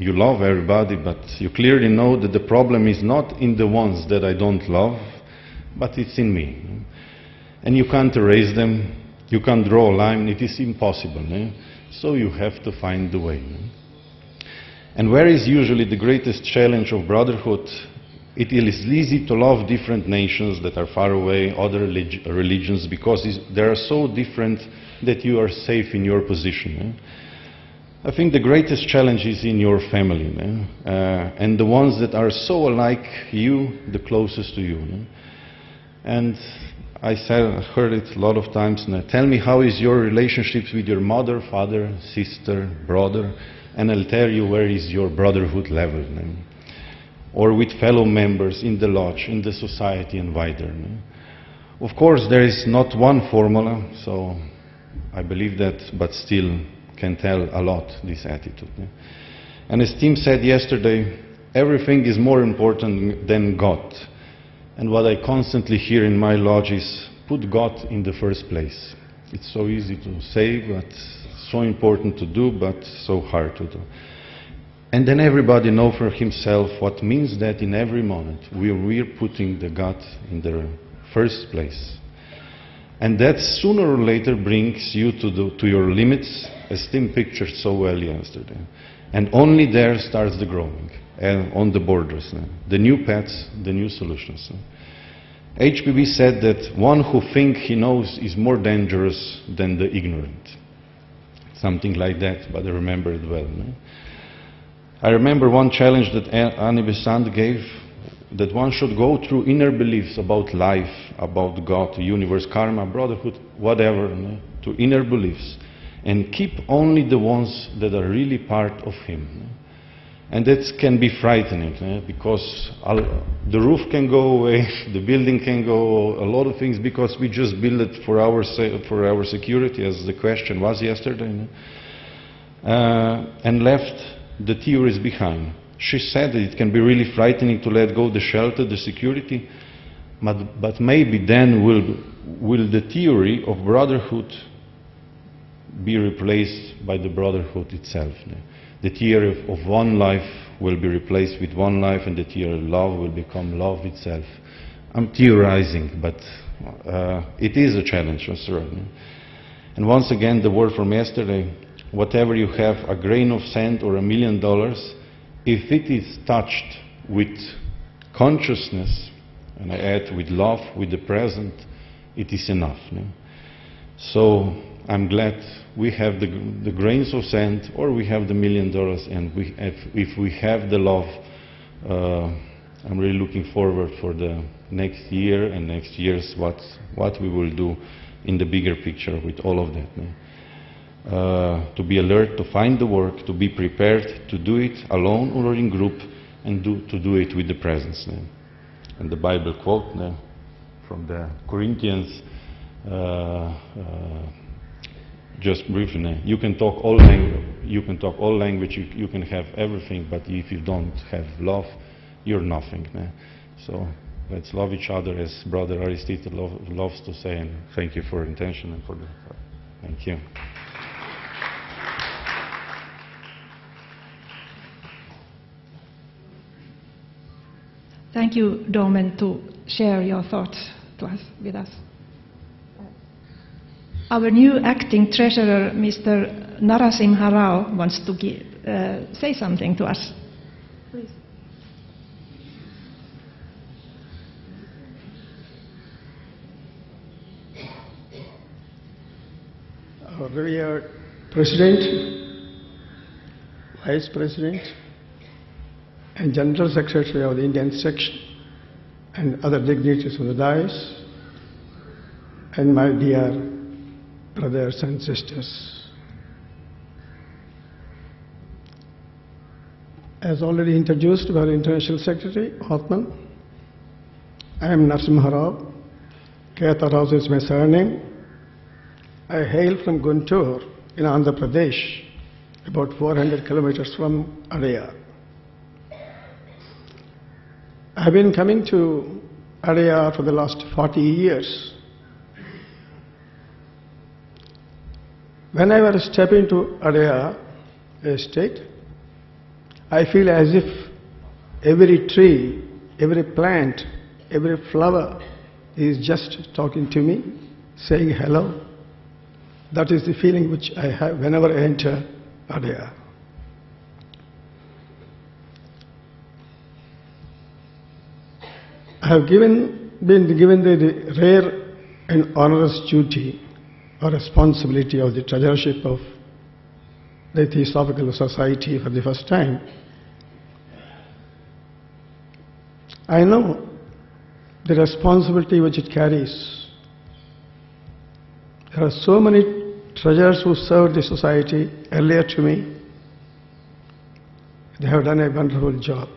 you love everybody, but you clearly know that the problem is not in the ones that I don't love, but it's in me. and you can't erase them, you can't draw a line, it is impossible. no? So you have to find the way. no? And where is usually the greatest challenge of brotherhood? It is easy to love different nations that are far away, other relig- religions, because they are so different that you are safe in your position. no? I think the greatest challenge is in your family, no? uh, and the ones that are so alike you, the closest to you. no? And I said, heard it a lot of times. Now, tell me how is your relationships with your mother, father, sister, brother, and I'll tell you where is your brotherhood level. no? Or with fellow members in the lodge, in the society, and wider. no? Of course, there is not one formula, so I believe that, but still can tell a lot, this attitude. And as Tim said yesterday, everything is more important than God. And what I constantly hear in my lodge is put God in the first place. It's so easy to say, but so important to do, but so hard to do. And then everybody know for himself what means that in every moment we we're putting the God in the first place. And that sooner or later brings you to, the, to your limits, as Tim pictured so well yesterday. And only there starts the growing, and on the borders. uh, The new paths, the new solutions. Eh? HPB said that one who thinks he knows is more dangerous than the ignorant. Something like that, but I remember it well. no? I remember one challenge that Annie Besant gave, that one should go through inner beliefs about life, about God, universe, karma, brotherhood, whatever, no? to inner beliefs, and keep only the ones that are really part of Him. And that can be frightening, eh, because the roof can go away, the building can go, a lot of things, because we just build it for our, for our security, as the question was yesterday, no? uh, and left the theories behind. She said that it can be really frightening to let go the shelter, the security, but, but maybe then will, will the theory of brotherhood be replaced by the brotherhood itself. The theory of, of one life will be replaced with one life, and the theory of love will become love itself. I'm theorizing, but uh, it is a challenge, sure. And once again, the word from yesterday whatever you have, a grain of sand or a million dollars, if it is touched with consciousness, and I add with love, with the present, it is enough. no? So I'm glad we have the, the grains of sand or we have the million dollars, and we, if, if we have the love, uh, I'm really looking forward for the next year and next years what, what we will do in the bigger picture with all of that. uh, to be alert, to find the work, to be prepared to do it alone or in group, and do, to do it with the presence. And the Bible quote from the Corinthians, uh, uh, just briefly, you can talk all language, you can talk all language, you, you can have everything, but if you don't have love, you're nothing. uh. So let's love each other as Brother Aristide lo- loves to say, and thank you for your attention and for the. Thank you. Thank you, Domen, to share your thoughts to us, with us. Our new acting treasurer, Mr. Narasimha Rao, wants to gi- uh, say something to us. Please. our revered President, Vice President, and General Secretary of the Indian section, and other dignitaries of the dais, and my dear brothers and sisters. As already introduced by our International Secretary, Artamaa, I am Narsimha Rao. Rao is my surname. I hail from Guntur in Andhra Pradesh, about 400 kilometers from Adyar. I've been coming to Adyar for the last 40 years. Whenever I step into Adyar state, I feel as if every tree, every plant, every flower is just talking to me, saying hello. That is the feeling which I have whenever I enter Adyar. I have given, been given the, the rare and onerous duty or responsibility of the treasurership of the Theosophical Society for the first time. I know the responsibility which it carries. There are so many treasures who served the society earlier to me. They have done a wonderful job.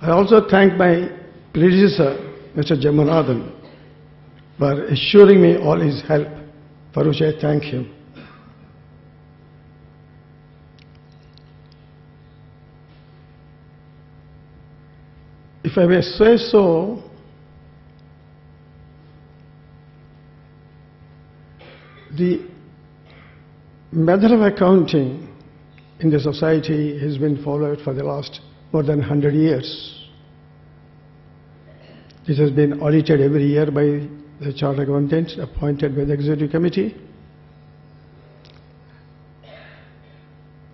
I also thank my predecessor, Mr. Jamunathan, for assuring me all his help, for which I thank him. If I may say so, the method of accounting in the society has been followed for the last more than 100 years. This has been audited every year by the charter accountants appointed by the executive committee.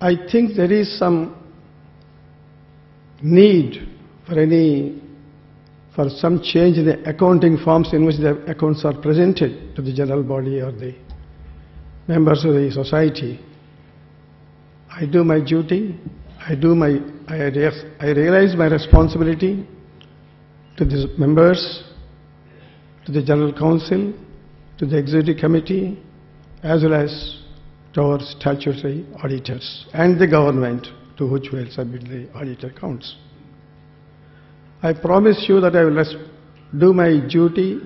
I think there is some need for any for some change in the accounting forms in which the accounts are presented to the general body or the members of the society. I do my duty. I do my I, I realize my responsibility to the members, to the general council, to the executive committee, as well as to our statutory auditors and the government to which we will submit the audit accounts. I promise you that I will do my duty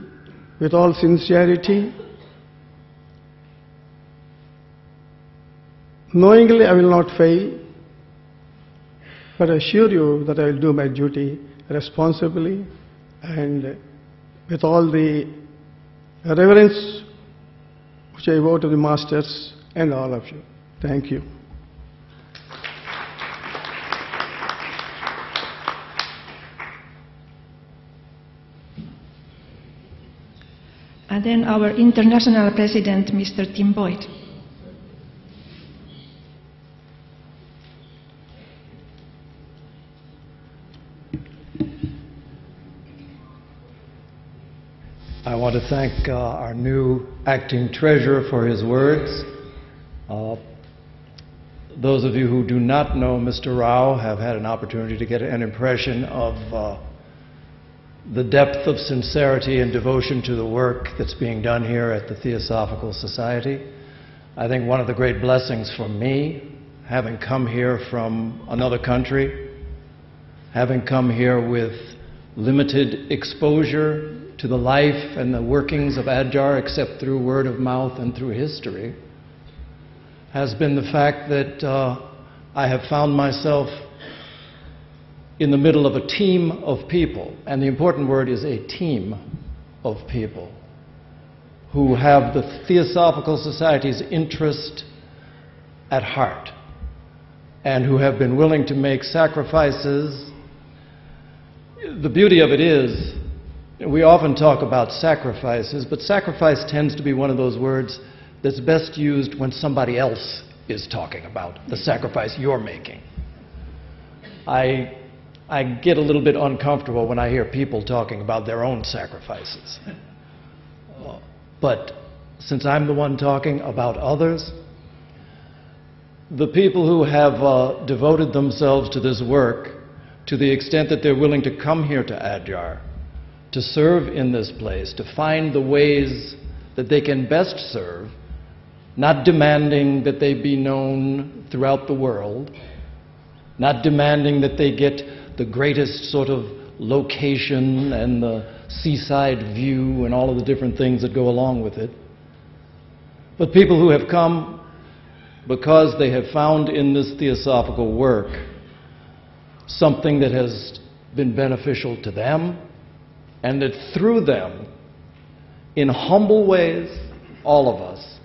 with all sincerity. Knowingly, I will not fail, but I assure you that I will do my duty responsibly and with all the reverence which I owe to the masters and all of you. Thank you. And then our international president, Mr. Tim Boyd. Want to thank uh, our new acting treasurer for his words. Uh, those of you who do not know Mr. Rao have had an opportunity to get an impression of uh, the depth of sincerity and devotion to the work that's being done here at the Theosophical Society. I think one of the great blessings for me, having come here from another country, having come here with limited exposure to the life and the workings of Adyar except through word of mouth and through history, has been the fact that uh, I have found myself in the middle of a team of people, and the important word is a team of people who have the Theosophical Society's interest at heart and who have been willing to make sacrifices. The beauty of it is, we often talk about sacrifices, but sacrifice tends to be one of those words that's best used when somebody else is talking about the sacrifice you're making. I I get a little bit uncomfortable when I hear people talking about their own sacrifices. But since I'm the one talking about others, the people who have uh, devoted themselves to this work to the extent that they're willing to come here to Adyar, to serve in this place, to find the ways that they can best serve, not demanding that they be known throughout the world, not demanding that they get the greatest sort of location and the seaside view and all of the different things that go along with it. But people who have come because they have found in this theosophical work something that has been beneficial to them and that through them, in humble ways, all of us,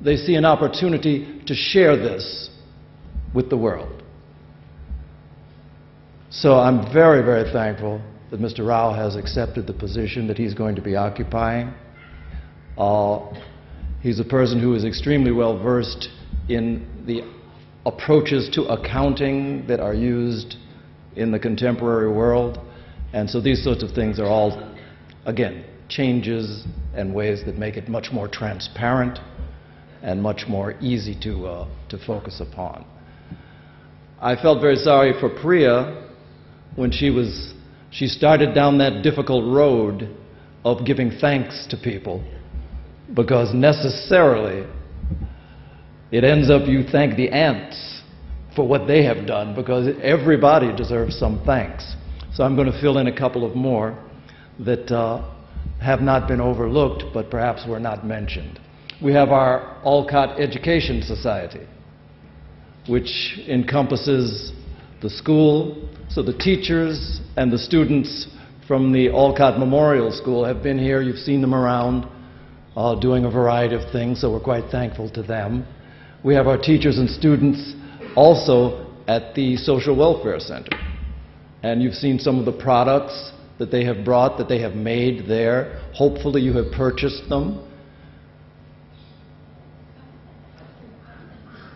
they see an opportunity to share this with the world. So I'm very, very thankful that Mr. Rao has accepted the position that he's going to be occupying. Uh, he's a person who is extremely well versed in the approaches to accounting that are used in the contemporary world. And so these sorts of things are all, again, changes and ways that make it much more transparent and much more easy to, uh, to focus upon. I felt very sorry for Priya when she was She started down that difficult road of giving thanks to people because necessarily it ends up you thank the ants for what they have done because everybody deserves some thanks. So I'm going to fill in a couple of more that uh, have not been overlooked but perhaps were not mentioned. We have our Olcott Education Society, which encompasses the school. So the teachers and the students from the Olcott Memorial School have been here. You've seen them around uh, doing a variety of things, so we're quite thankful to them. We have our teachers and students also at the Social Welfare Center. And you've seen some of the products that they have brought, that they have made there. Hopefully you have purchased them.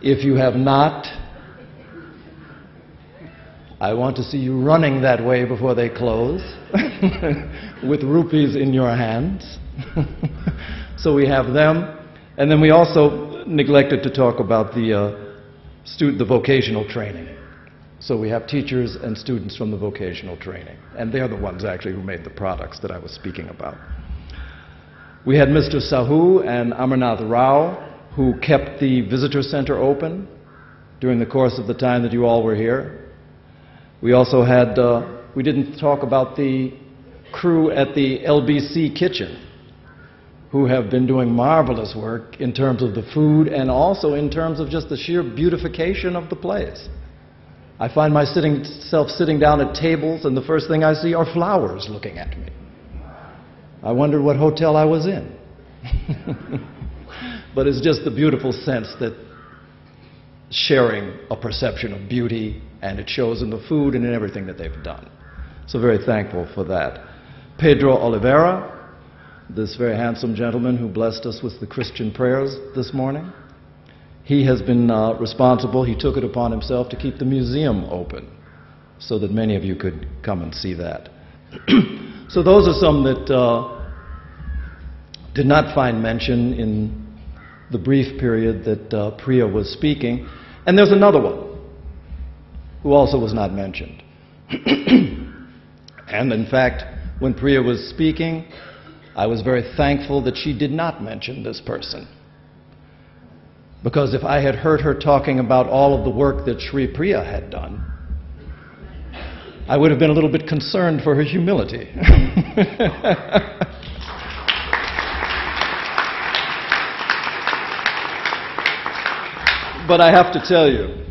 If you have not, I want to see you running that way before they close, with rupees in your hands. so we have them. And then we also neglected to talk about the, uh, the vocational training. So we have teachers and students from the vocational training. And they're the ones actually who made the products that I was speaking about. We had Mr. Sahu and Amarnath Rao, who kept the visitor center open during the course of the time that you all were here. We also had, uh, we didn't talk about the crew at the LBC kitchen who have been doing marvelous work in terms of the food and also in terms of just the sheer beautification of the place. I find myself sitting down at tables and the first thing I see are flowers looking at me. I wondered what hotel I was in. but it's just the beautiful sense that sharing a perception of beauty and it shows in the food and in everything that they've done. So very thankful for that. Pedro Oliveira, this very handsome gentleman who blessed us with the Christian prayers this morning. He has been uh, responsible, he took it upon himself to keep the museum open so that many of you could come and see that. so those are some that uh, did not find mention in the brief period that uh, Priya was speaking. And there's another one who also was not mentioned. and in fact, when Priya was speaking, I was very thankful that she did not mention this person. Because if I had heard her talking about all of the work that Sri Priya had done, I would have been a little bit concerned for her humility. but I have to tell you,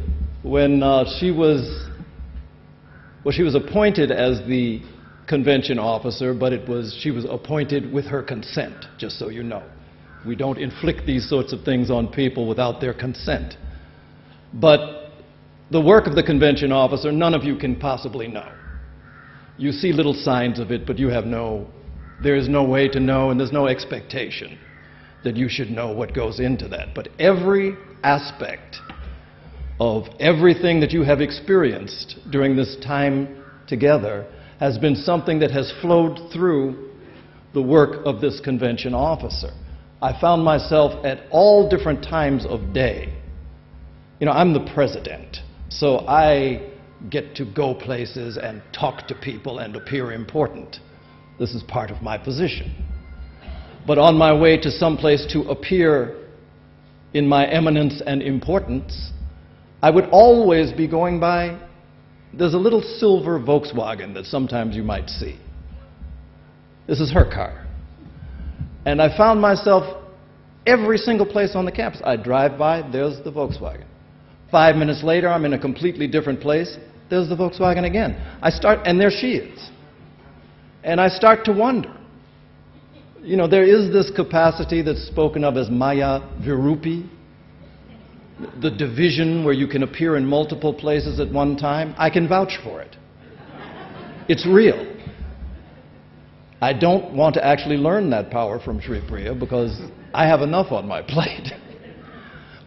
when uh, she was, well, she was appointed as the convention officer, but it was, she was appointed with her consent, just so you know. We don't inflict these sorts of things on people without their consent. But the work of the convention officer, none of you can possibly know. You see little signs of it, but you have no, there is no way to know, and there's no expectation that you should know what goes into that. But every aspect of everything that you have experienced during this time together has been something that has flowed through the work of this convention officer. I found myself at all different times of day. You know, I'm the president, so I get to go places and talk to people and appear important. This is part of my position. But on my way to some place to appear in my eminence and importance, I would always be going by, there's a little silver Volkswagen that sometimes you might see. This is her car. And I found myself every single place on the campus. I drive by, there's the Volkswagen. Five minutes later, I'm in a completely different place, there's the Volkswagen again. I start, and there she is. And I start to wonder. You know, there is this capacity that's spoken of as Mayavi Rupa, the division where you can appear in multiple places at one time, I can vouch for it. It's real. I don't want to actually learn that power from Sri Priya because I have enough on my plate.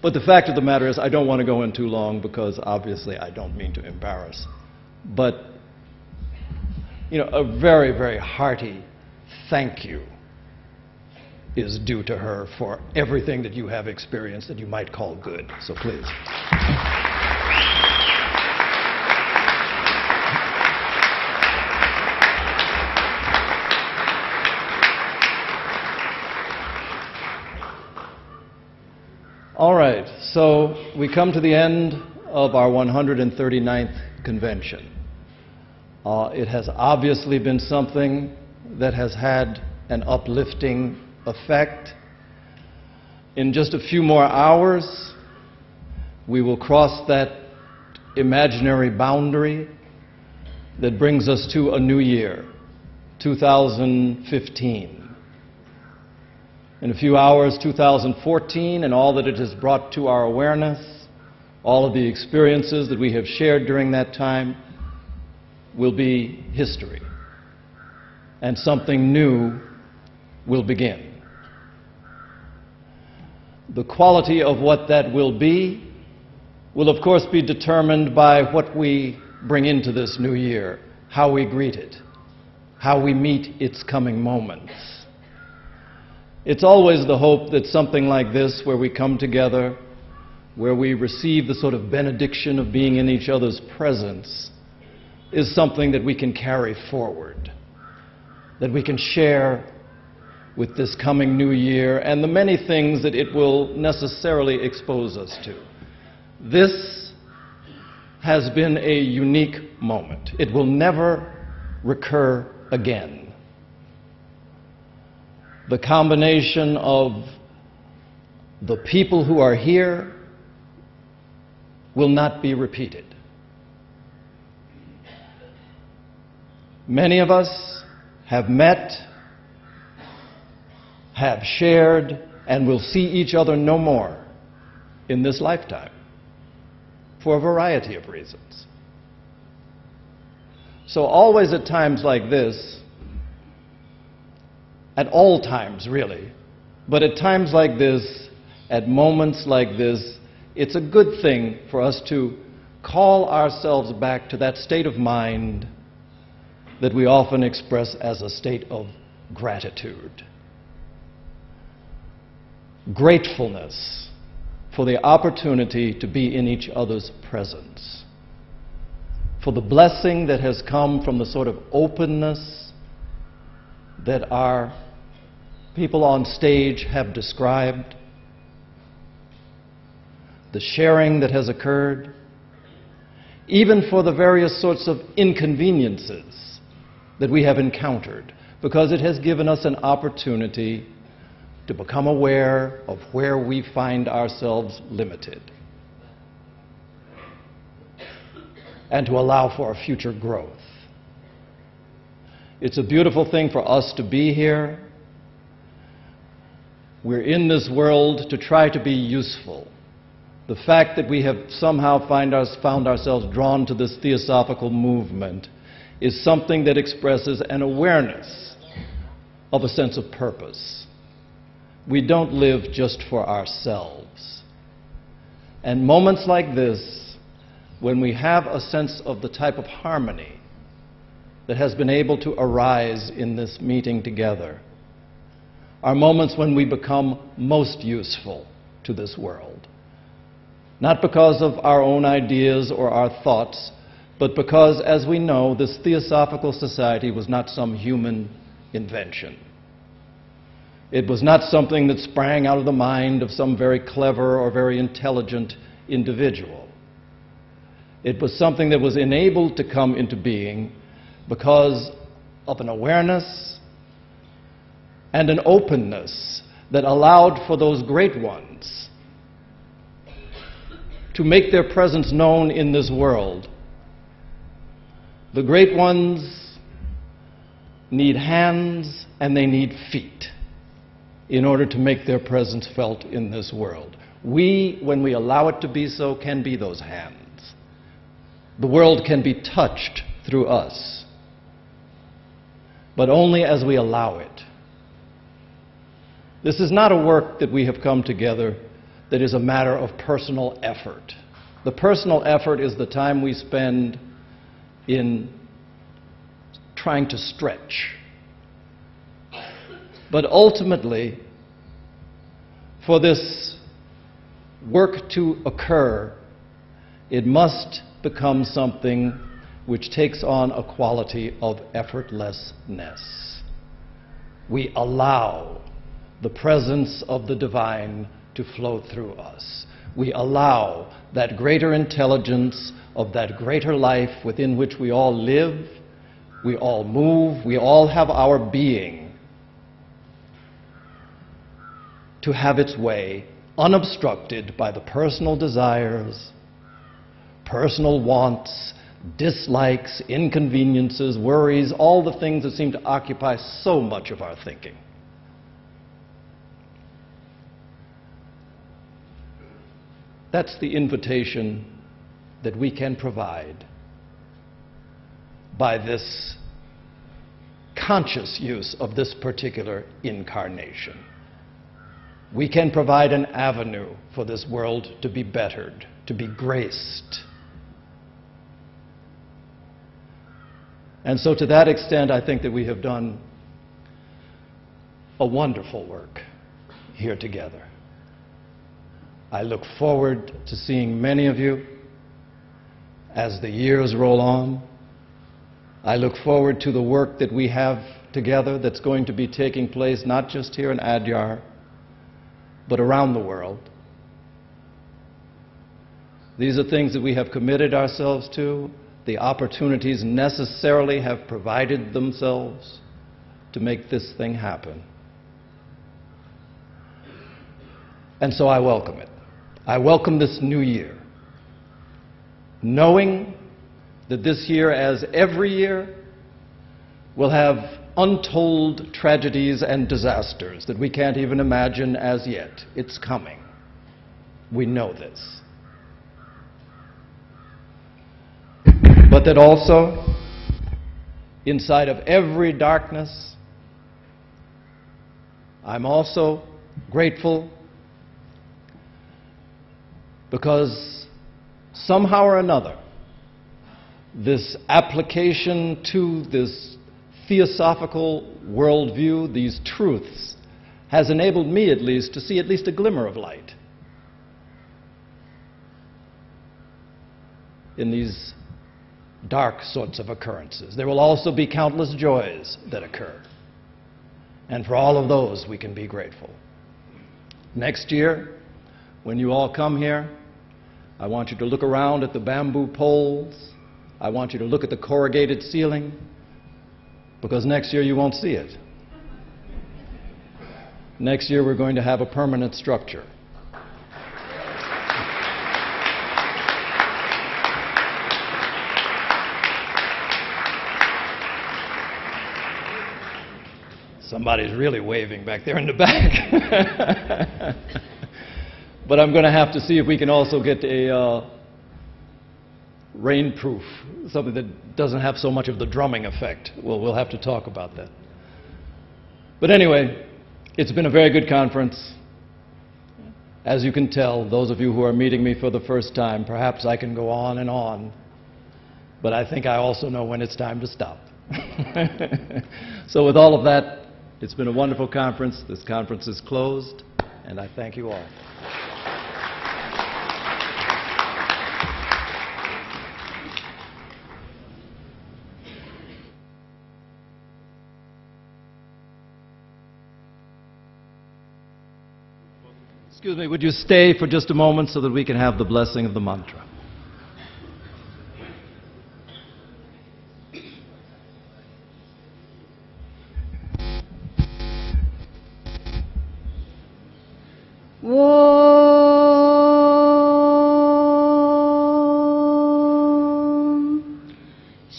but the fact of the matter is, I don't want to go in too long because obviously I don't mean to embarrass. But, you know, a very, very hearty thank you is due to her for everything that you have experienced that you might call good. So please. All right, so we come to the end of our 139th convention. Uh, it has obviously been something that has had an uplifting effect. In just a few more hours, we will cross that imaginary boundary that brings us to a new year, 2015. In a few hours, 2014, and all that it has brought to our awareness, all of the experiences that we have shared during that time, will be history. And something new will begin. The quality of what that will be will, of course, be determined by what we bring into this new year, how we greet it, how we meet its coming moments. It's always the hope that something like this, where we come together, where we receive the sort of benediction of being in each other's presence, is something that we can carry forward, that we can share with this coming new year and the many things that it will necessarily expose us to. This has been a unique moment. It will never recur again. The combination of the people who are here will not be repeated. Many of us have met, have shared, and will see each other no more in this lifetime for a variety of reasons. So, always at times like this, at all times really, but at times like this, at moments like this, it's a good thing for us to call ourselves back to that state of mind that we often express as a state of gratitude. Gratefulness for the opportunity to be in each other's presence, for the blessing that has come from the sort of openness that our people on stage have described, the sharing that has occurred, even for the various sorts of inconveniences that we have encountered, because it has given us an opportunity to become aware of where we find ourselves limited and to allow for future growth. It's a beautiful thing for us to be here. We're in this world to try to be useful. The fact that we have somehow find our, found ourselves drawn to this theosophical movement is something that expresses an awareness of a sense of purpose. We don't live just for ourselves. And moments like this, when we have a sense of the type of harmony that has been able to arise in this meeting together, are moments when we become most useful to this world. Not because of our own ideas or our thoughts, but because, as we know, this Theosophical Society was not some human invention. It was not something that sprang out of the mind of some very clever or very intelligent individual. It was something that was enabled to come into being because of an awareness and an openness that allowed for those great ones to make their presence known in this world. The great ones need hands and they need feet in order to make their presence felt in this world. We, when we allow it to be so, can be those hands. The world can be touched through us, but only as we allow it. This is not a work that we have come together that is a matter of personal effort. The personal effort is the time we spend in trying to stretch. But ultimately, for this work to occur, it must become something which takes on a quality of effortlessness. We allow the presence of the divine to flow through us. We allow that greater intelligence of that greater life within which we all live, we all move, we all have our being to have its way unobstructed by the personal desires, personal wants, dislikes, inconveniences, worries, all the things that seem to occupy so much of our thinking. That's the invitation that we can provide by this conscious use of this particular incarnation. We can provide an avenue for this world to be bettered, to be graced. And so, to that extent, I think that we have done a wonderful work here together. I look forward to seeing many of you as the years roll on. I look forward to the work that we have together that's going to be taking place not just here in Adyar, but around the world. These are things that we have committed ourselves to. The opportunities necessarily have provided themselves to make this thing happen. And so I welcome it. I welcome this new year, knowing that this year, as every year, will have untold tragedies and disasters that we can't even imagine as yet. It's coming. We know this. But that also, inside of every darkness, I'm also grateful because somehow or another, this application to this theosophical worldview, these truths, has enabled me at least to see at least a glimmer of light in these dark sorts of occurrences. There will also be countless joys that occur. And for all of those, we can be grateful. Next year, when you all come here, I want you to look around at the bamboo poles. I want you to look at the corrugated ceiling because next year you won't see it. Next year we're going to have a permanent structure. Somebody's really waving back there in the back. but I'm going to have to see if we can also get a uh, rainproof, something that doesn't have so much of the drumming effect. Well, we'll have to talk about that. But anyway, it's been a very good conference. As you can tell, those of you who are meeting me for the first time, perhaps I can go on and on, but I think I also know when it's time to stop. so with all of that, it's been a wonderful conference. This conference is closed, and I thank you all. Excuse me, would you stay for just a moment so that we can have the blessing of the mantra?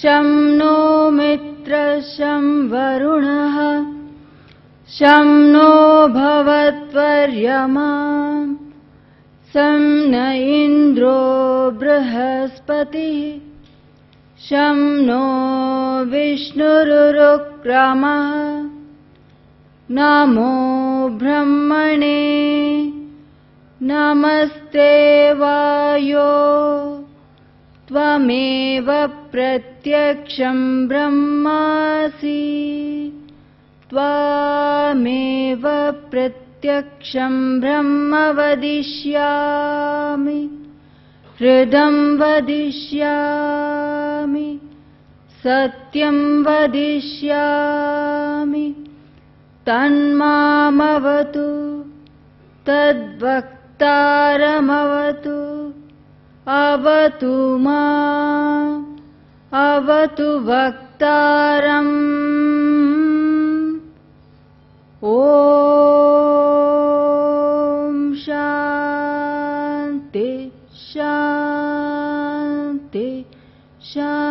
शं no मित्रः शं वरुणः शं no भवत्वर्यमा सं न इन्द्रो बृहस्पतिः। शं no विष्णुरुरुक्रमः। नमो ब्रह्मणे नमस्ते वायो। त्वमेव प्रत्यक्षं ब्रह्मासि। त्वामेव प्रत्यक्षं ब्रह्म वदिष्यामि हृदं वदिष्यामि। सत्यं वदिष्यामि। तन्मामवतु। तद्वक्तारमवतु। अवतु मा। अवतु वक्तारम्। ॐ 자.